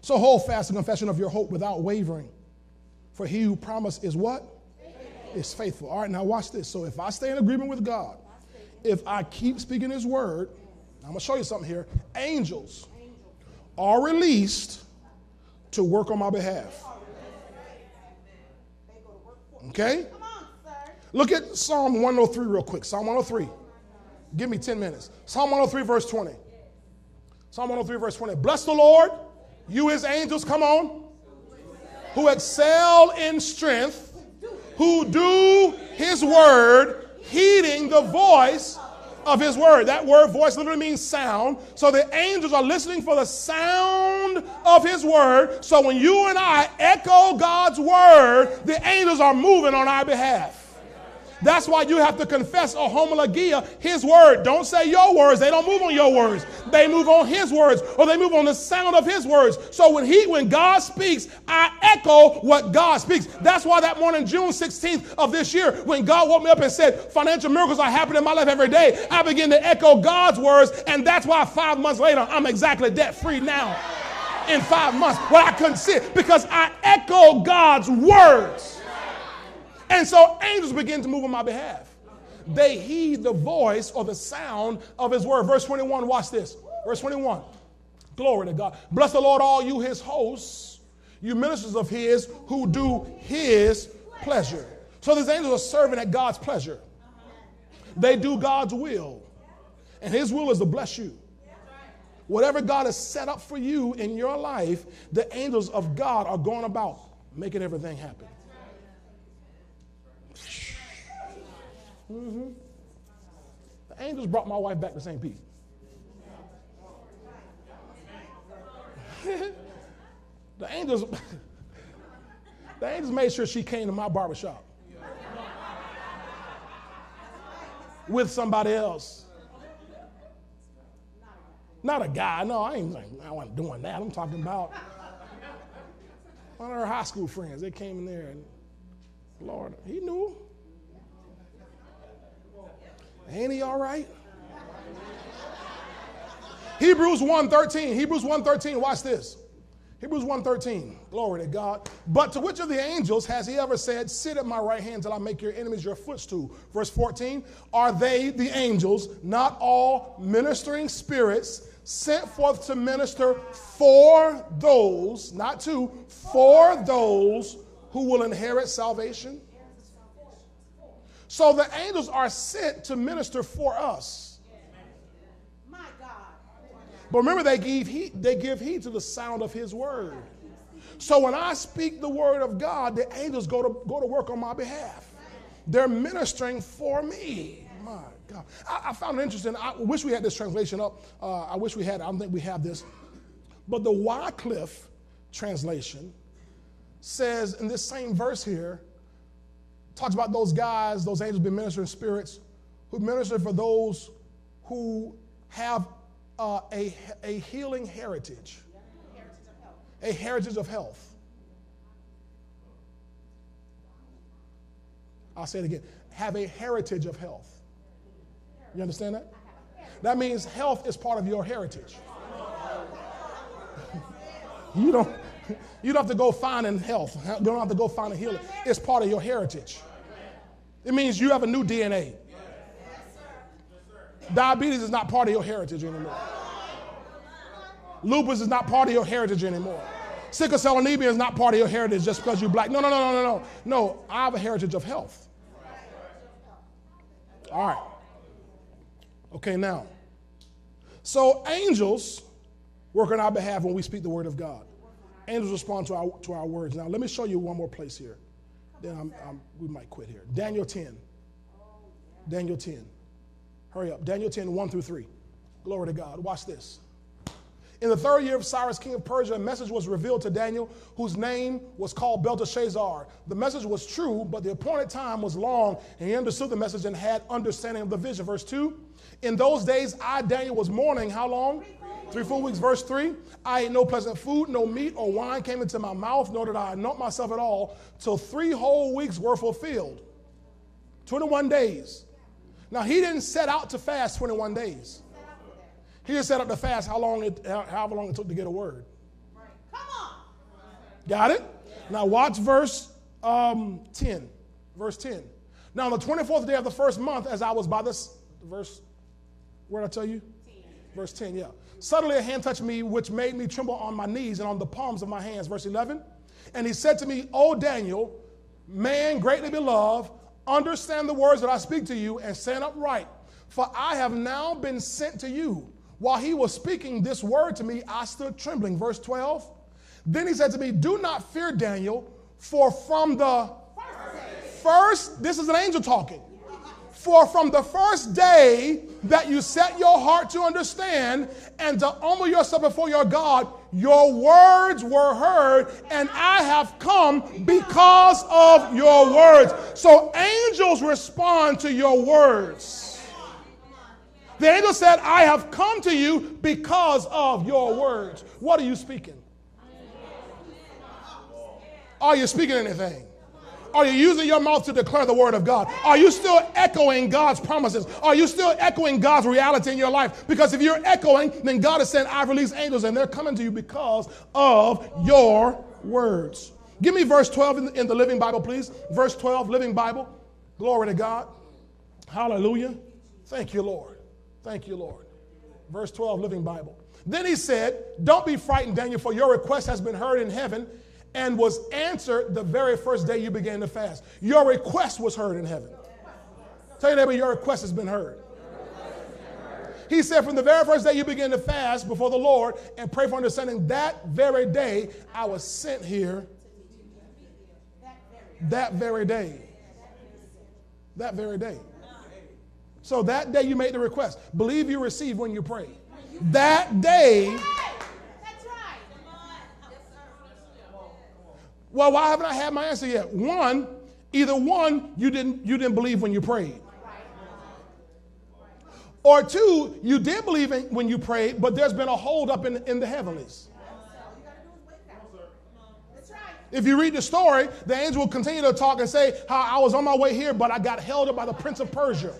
So hold fast the confession of your hope without wavering. For he who promised is what? Is faithful. All right, now watch this. So if I stay in agreement with God, if I keep speaking his word, I'm going to show you something here. Angels are released to work on my behalf. Okay? Look at Psalm 103 real quick. Psalm 103. Give me 10 minutes. Psalm 103, verse 20. Psalm 103, verse 20. Bless the Lord, you his angels, come on, who excel in strength, who do his word, heeding the voice of his word. That word voice literally means sound. So the angels are listening for the sound of his word. So when you and I echo God's word, the angels are moving on our behalf. That's why you have to confess a homologia, his word. Don't say your words. They don't move on your words. They move on his words or they move on the sound of his words. So when he when God speaks, I echo what God speaks. That's why that morning, June 16th of this year, when God woke me up and said, financial miracles are happening in my life every day, I begin to echo God's words. And that's why five months later, I'm exactly debt free now. In five months, what I couldn't see because I echo God's words. And so angels begin to move on my behalf. They heed the voice or the sound of his word. Verse 21, watch this. Verse 21. Glory to God. Bless the Lord, all you his hosts, you ministers of his who do his pleasure. So these angels are serving at God's pleasure. They do God's will. And his will is to bless you. Whatever God has set up for you in your life, the angels of God are going about making everything happen. Mm-hmm. The angels brought my wife back to St. Pete. the angels, the angels made sure she came to my barbershop with somebody else. Not a guy. No, I ain't. I wasn't doing that. I'm talking about one of her high school friends. They came in there and Lord, he knew. Ain't he all right? Hebrews 1:13. Hebrews 1:13. Watch this. Hebrews 1:13. Glory to God. But to which of the angels has he ever said, "Sit at my right hand till I make your enemies your footstool?" Verse 14. Are they the angels, not all ministering spirits sent forth to minister for those, not to, for those who will inherit salvation? So the angels are sent to minister for us. My God. But remember, they give heed, they give heed to the sound of his word. So when I speak the word of God, the angels go to, go to work on my behalf. They're ministering for me. My God. I, I found it interesting. I wish we had this translation up. Uh, I wish we had I don't think we have this. But the Wycliffe translation says in this same verse here, talks about those guys, those angels being ministering spirits, who minister for those who have uh, a, a healing heritage, a heritage of health. I'll say it again have a heritage of health. You understand that? That means health is part of your heritage. you don't you don't have to go find finding health. You don't have to go find a healing. It's part of your heritage. It means you have a new DNA. Diabetes is not part of your heritage anymore. Lupus is not part of your heritage anymore. Sickle cell anemia is not part of your heritage just because you're black. No, no, no, no, no, no. No, I have a heritage of health. All right. Okay, now. So angels work on our behalf when we speak the word of God. Angels respond to our, to our words. Now, let me show you one more place here. Then I'm, I'm, we might quit here. Daniel 10. Daniel 10. Hurry up. Daniel 10, 1 through 3. Glory to God. Watch this. In the third year of Cyrus, king of Persia, a message was revealed to Daniel, whose name was called Belteshazzar. The message was true, but the appointed time was long, and he understood the message and had understanding of the vision. Verse 2 In those days, I, Daniel, was mourning. How long? Three full weeks. Verse 3 I ate no pleasant food, no meat or wine came into my mouth, nor did I anoint myself at all, till three whole weeks were fulfilled. 21 days. Now, he didn't set out to fast 21 days. He just set up to fast how long it, however long it took to get a word. Come on. Got it? Now watch verse um, 10. Verse 10. Now on the 24th day of the first month, as I was by this verse, where did I tell you? 10. Verse 10, yeah. Suddenly a hand touched me, which made me tremble on my knees and on the palms of my hands. Verse 11. And he said to me, O Daniel, man greatly beloved, understand the words that I speak to you and stand upright. For I have now been sent to you. While he was speaking this word to me, I stood trembling. Verse 12. Then he said to me, Do not fear, Daniel, for from the first, this is an angel talking. For from the first day that you set your heart to understand and to humble yourself before your God, your words were heard, and I have come because of your words. So angels respond to your words. The angel said, I have come to you because of your words. What are you speaking? Are you speaking anything? Are you using your mouth to declare the word of God? Are you still echoing God's promises? Are you still echoing God's reality in your life? Because if you're echoing, then God is said, I've released angels and they're coming to you because of your words. Give me verse 12 in the, in the Living Bible, please. Verse 12, Living Bible. Glory to God. Hallelujah. Thank you, Lord. Thank you, Lord. Verse 12, Living Bible. Then he said, Don't be frightened, Daniel, for your request has been heard in heaven and was answered the very first day you began to fast. Your request was heard in heaven. Tell your neighbor, your request has been heard. He said, From the very first day you began to fast before the Lord and pray for understanding, that very day I was sent here. That very day. That very day. So that day you made the request. Believe you received when you prayed. That day. Well, why haven't I had my answer yet? One, either one, you didn't you didn't believe when you prayed. Or two, you did believe in, when you prayed, but there's been a hold up in, in the heavenlies. If you read the story, the angel will continue to talk and say how I was on my way here, but I got held up by the prince of Persia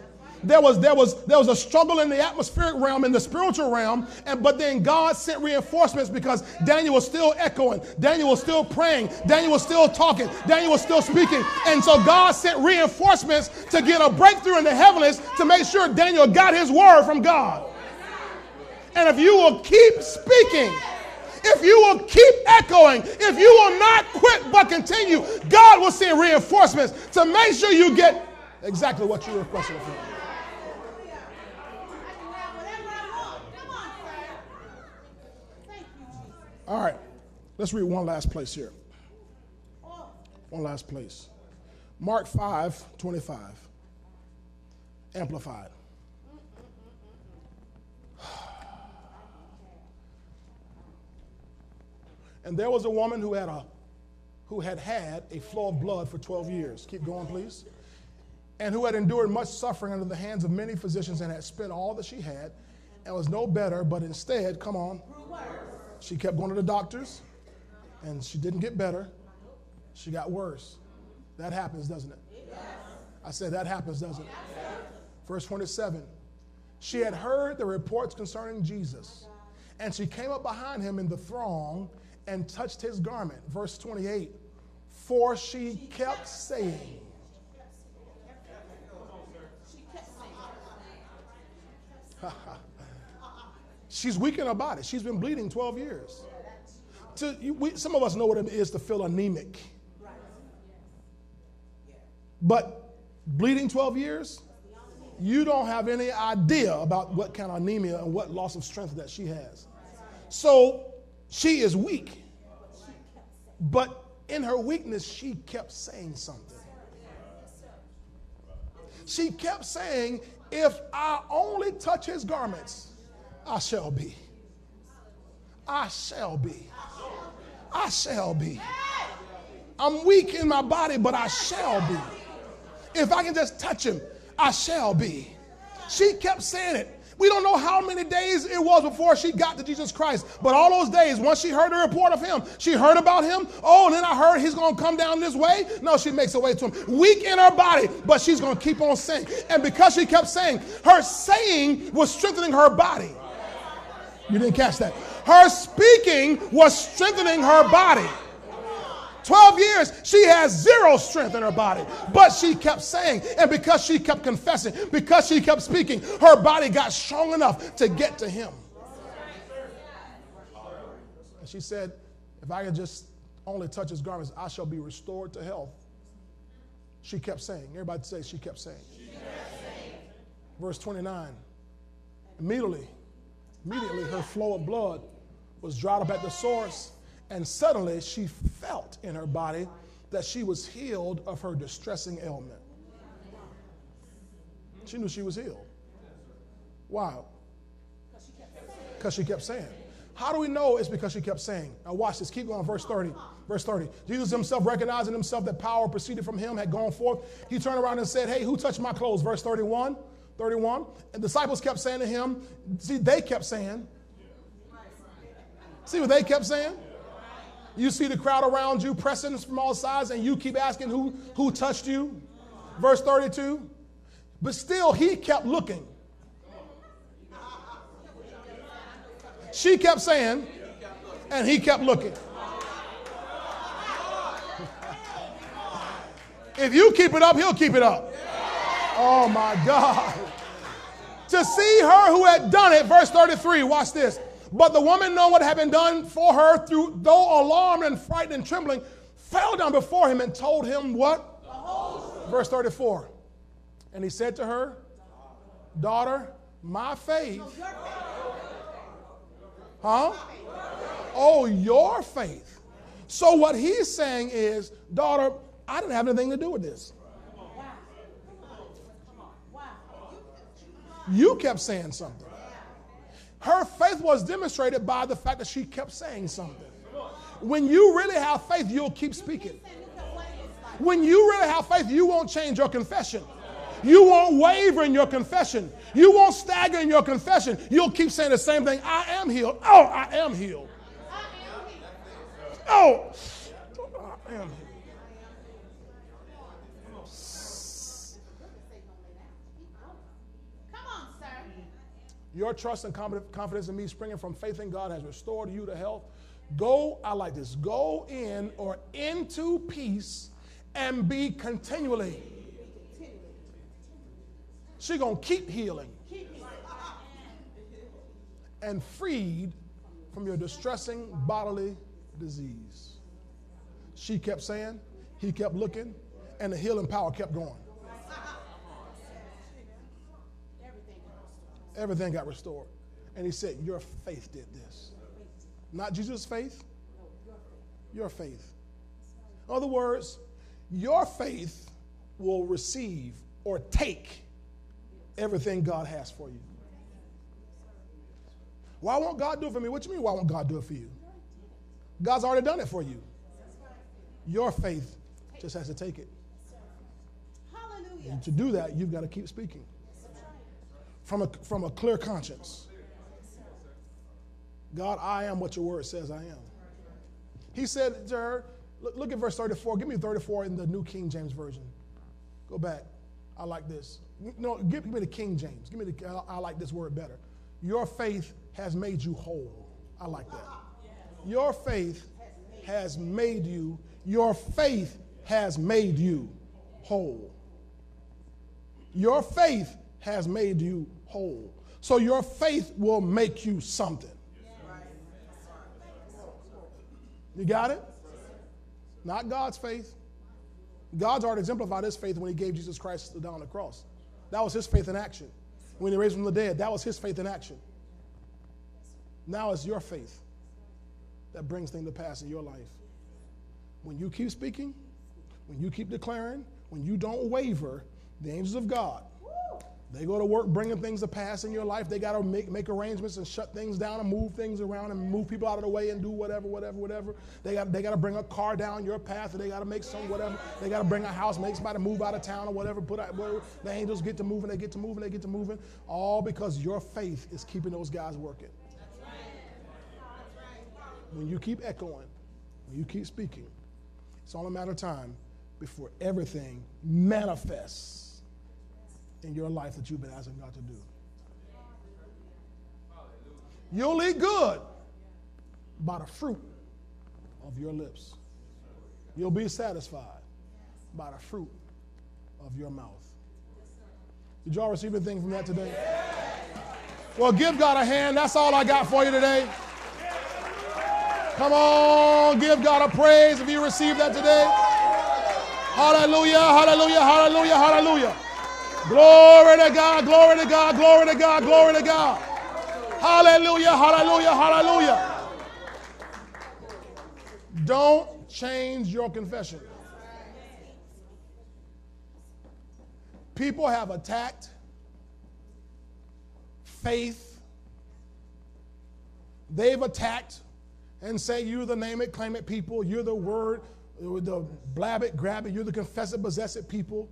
there was there was there was a struggle in the atmospheric realm in the spiritual realm and but then god sent reinforcements because daniel was still echoing daniel was still praying daniel was still talking daniel was still speaking and so god sent reinforcements to get a breakthrough in the heavens to make sure daniel got his word from god and if you will keep speaking if you will keep echoing, if you will not quit but continue, God will send reinforcements to make sure you get exactly what you requested for. All right, let's read one last place here. One last place. Mark 5 25. Amplified. And there was a woman who had a who had had a flow of blood for 12 years. Keep going, please. And who had endured much suffering under the hands of many physicians and had spent all that she had and was no better, but instead, come on, she kept going to the doctors and she didn't get better. She got worse. That happens, doesn't it? I said, that happens, doesn't it? Verse 27 She had heard the reports concerning Jesus, and she came up behind him in the throng and touched his garment. Verse 28 For she kept saying, She's weak in her body. She's been bleeding 12 years. To, we, some of us know what it is to feel anemic. But bleeding 12 years, you don't have any idea about what kind of anemia and what loss of strength that she has. So she is weak. But in her weakness, she kept saying something. She kept saying, If I only touch his garments, I shall be. I shall be. I shall be. I'm weak in my body, but I shall be. If I can just touch him, I shall be. She kept saying it. We don't know how many days it was before she got to Jesus Christ, but all those days, once she heard the report of him, she heard about him. Oh, and then I heard he's going to come down this way. No, she makes her way to him. Weak in her body, but she's going to keep on saying. And because she kept saying, her saying was strengthening her body. You didn't catch that. Her speaking was strengthening her body. 12 years, she has zero strength in her body. But she kept saying, and because she kept confessing, because she kept speaking, her body got strong enough to get to him. And she said, If I can just only touch his garments, I shall be restored to health. She kept saying, everybody say, she kept saying. She kept saying. Verse 29. Immediately, immediately her flow of blood was dried up at the source and suddenly she felt in her body that she was healed of her distressing ailment. She knew she was healed. Why? Because she kept saying. How do we know it's because she kept saying? Now watch this. Keep going. Verse 30. Verse 30. Jesus himself, recognizing himself that power proceeded from him, had gone forth. He turned around and said, Hey, who touched my clothes? Verse 31. 31. And disciples kept saying to him, see, they kept saying. See what they kept saying? You see the crowd around you pressing from all sides, and you keep asking who, who touched you. Verse 32. But still, he kept looking. She kept saying, and he kept looking. If you keep it up, he'll keep it up. Oh my God. To see her who had done it, verse 33, watch this. But the woman, knowing what had been done for her, through though alarmed and frightened and trembling, fell down before him and told him what? Verse 34. And he said to her, Daughter, my faith. Huh? Oh, your faith. So what he's saying is, Daughter, I didn't have anything to do with this. You kept saying something. Her faith was demonstrated by the fact that she kept saying something. When you really have faith, you'll keep speaking. When you really have faith, you won't change your confession. You won't waver in your confession. You won't stagger in your confession. You'll keep saying the same thing I am healed. Oh, I am healed. Oh, I am healed. Your trust and confidence in me springing from faith in God has restored you to health. Go, I like this, go in or into peace and be continually. She's going to keep healing and freed from your distressing bodily disease. She kept saying, he kept looking, and the healing power kept going. Everything got restored. And he said, Your faith did this. Not Jesus' faith, your faith. In other words, your faith will receive or take everything God has for you. Why won't God do it for me? What do you mean, why won't God do it for you? God's already done it for you. Your faith just has to take it. And to do that, you've got to keep speaking from a, from a clear conscience. God, I am what your word says I am. He said to her, look, look at verse 34. Give me 34 in the New King James Version. Go back. I like this. No, give, give me the King James. Give me the, I, I like this word better. Your faith has made you whole. I like that. Your faith has made you, your faith has made you whole. Your faith has made you whole. So your faith will make you something. You got it? Not God's faith. God's already exemplified his faith when he gave Jesus Christ down on the cross. That was his faith in action. When he raised from the dead, that was his faith in action. Now it's your faith that brings things to pass in your life. when you keep speaking, when you keep declaring, when you don't waver, the angels of God, they go to work bringing things to pass in your life. They got to make, make arrangements and shut things down and move things around and move people out of the way and do whatever, whatever, whatever. They got, they got to bring a car down your path or they got to make some whatever. They got to bring a house, make somebody move out of town or whatever. Put out, whatever. The angels get to moving, they get to moving, they get to moving. All because your faith is keeping those guys working. That's right. That's right. When you keep echoing, when you keep speaking, it's all a matter of time before everything manifests in your life that you've been asking God to do. You'll eat good by the fruit of your lips. You'll be satisfied by the fruit of your mouth. Did y'all receive anything from that today? Well, give God a hand. That's all I got for you today. Come on, give God a praise if you received that today. Hallelujah, hallelujah, hallelujah, hallelujah. Glory to God, glory to God, glory to God, glory to God. Hallelujah, hallelujah, hallelujah. Don't change your confession. People have attacked faith. They've attacked and say you're the name it, claim it people, you're the word, the blab it, grab it, you're the confess it, possess it people.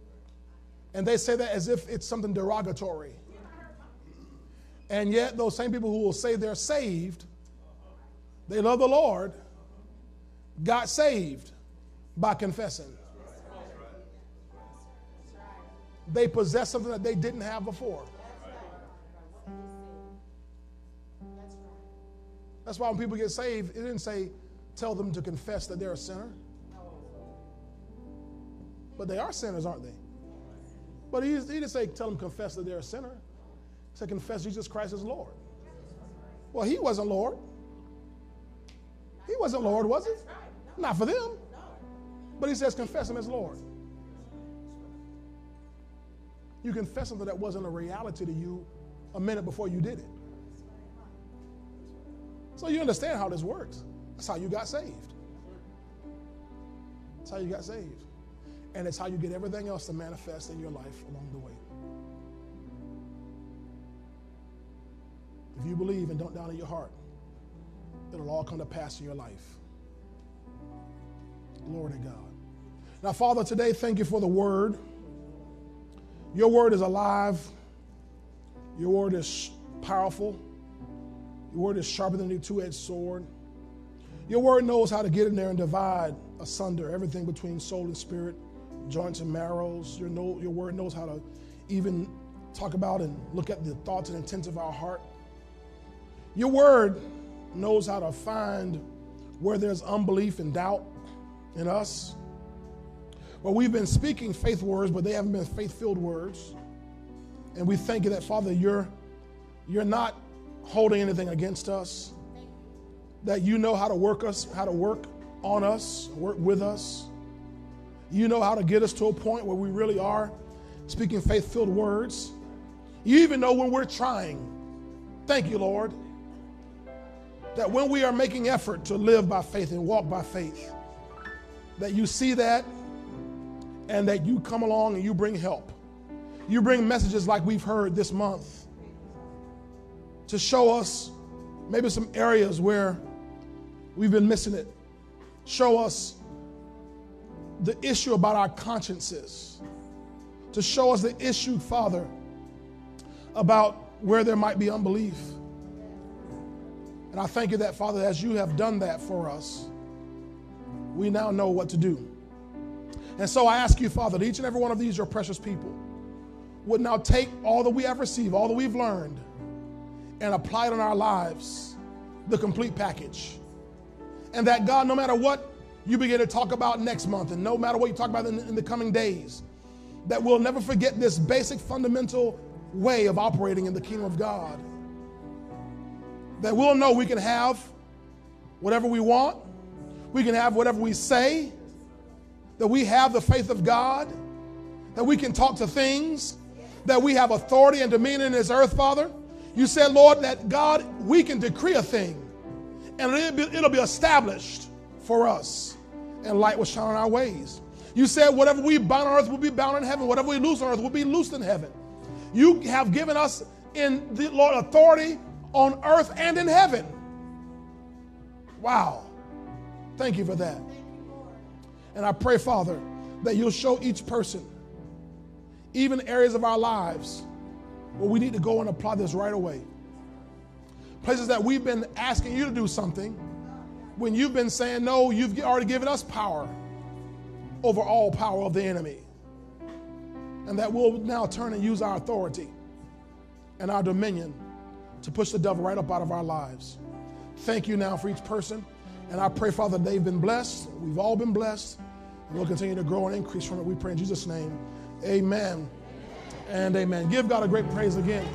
And they say that as if it's something derogatory. And yet, those same people who will say they're saved, they love the Lord, got saved by confessing. They possess something that they didn't have before. That's why when people get saved, it didn't say tell them to confess that they're a sinner. But they are sinners, aren't they? But he, he didn't say tell them confess that they're a sinner. He said confess Jesus Christ as Lord. Well, he wasn't Lord. He wasn't Lord, was he? Not for them. But he says confess him as Lord. You confess something that wasn't a reality to you a minute before you did it. So you understand how this works. That's how you got saved. That's how you got saved. And it's how you get everything else to manifest in your life along the way. If you believe and don't doubt in your heart, it'll all come to pass in your life. Glory to God. Now, Father, today, thank you for the word. Your word is alive. Your word is powerful. Your word is sharper than a two edged sword. Your word knows how to get in there and divide asunder everything between soul and spirit joints and marrows. Your, know, your word knows how to even talk about and look at the thoughts and intents of our heart. Your word knows how to find where there's unbelief and doubt in us. Well, we've been speaking faith words, but they haven't been faith filled words. And we thank you that, Father, you're, you're not holding anything against us, that you know how to work us, how to work on us, work with us. You know how to get us to a point where we really are speaking faith filled words. You even know when we're trying. Thank you, Lord. That when we are making effort to live by faith and walk by faith, that you see that and that you come along and you bring help. You bring messages like we've heard this month to show us maybe some areas where we've been missing it. Show us the issue about our consciences, to show us the issue, Father, about where there might be unbelief. And I thank you that, Father, as you have done that for us, we now know what to do. And so I ask you, Father, that each and every one of these, your precious people, would now take all that we have received, all that we've learned, and apply it in our lives, the complete package. And that, God, no matter what you begin to talk about next month, and no matter what you talk about in, in the coming days, that we'll never forget this basic fundamental way of operating in the kingdom of God. That we'll know we can have whatever we want, we can have whatever we say, that we have the faith of God, that we can talk to things, that we have authority and dominion in this earth, Father. You said, Lord, that God, we can decree a thing and it'll be, it'll be established for us and light will shine on our ways. You said, whatever we bind on earth will be bound in heaven. Whatever we loose on earth will be loosed in heaven. You have given us in the Lord authority on earth and in heaven. Wow. Thank you for that. And I pray, Father, that you'll show each person, even areas of our lives where we need to go and apply this right away. Places that we've been asking you to do something when you've been saying, no, you've already given us power over all power of the enemy. And that we'll now turn and use our authority and our dominion to push the devil right up out of our lives. Thank you now for each person. And I pray, Father, they've been blessed. We've all been blessed. And we'll continue to grow and increase from it. We pray in Jesus' name. Amen and amen. Give God a great praise again.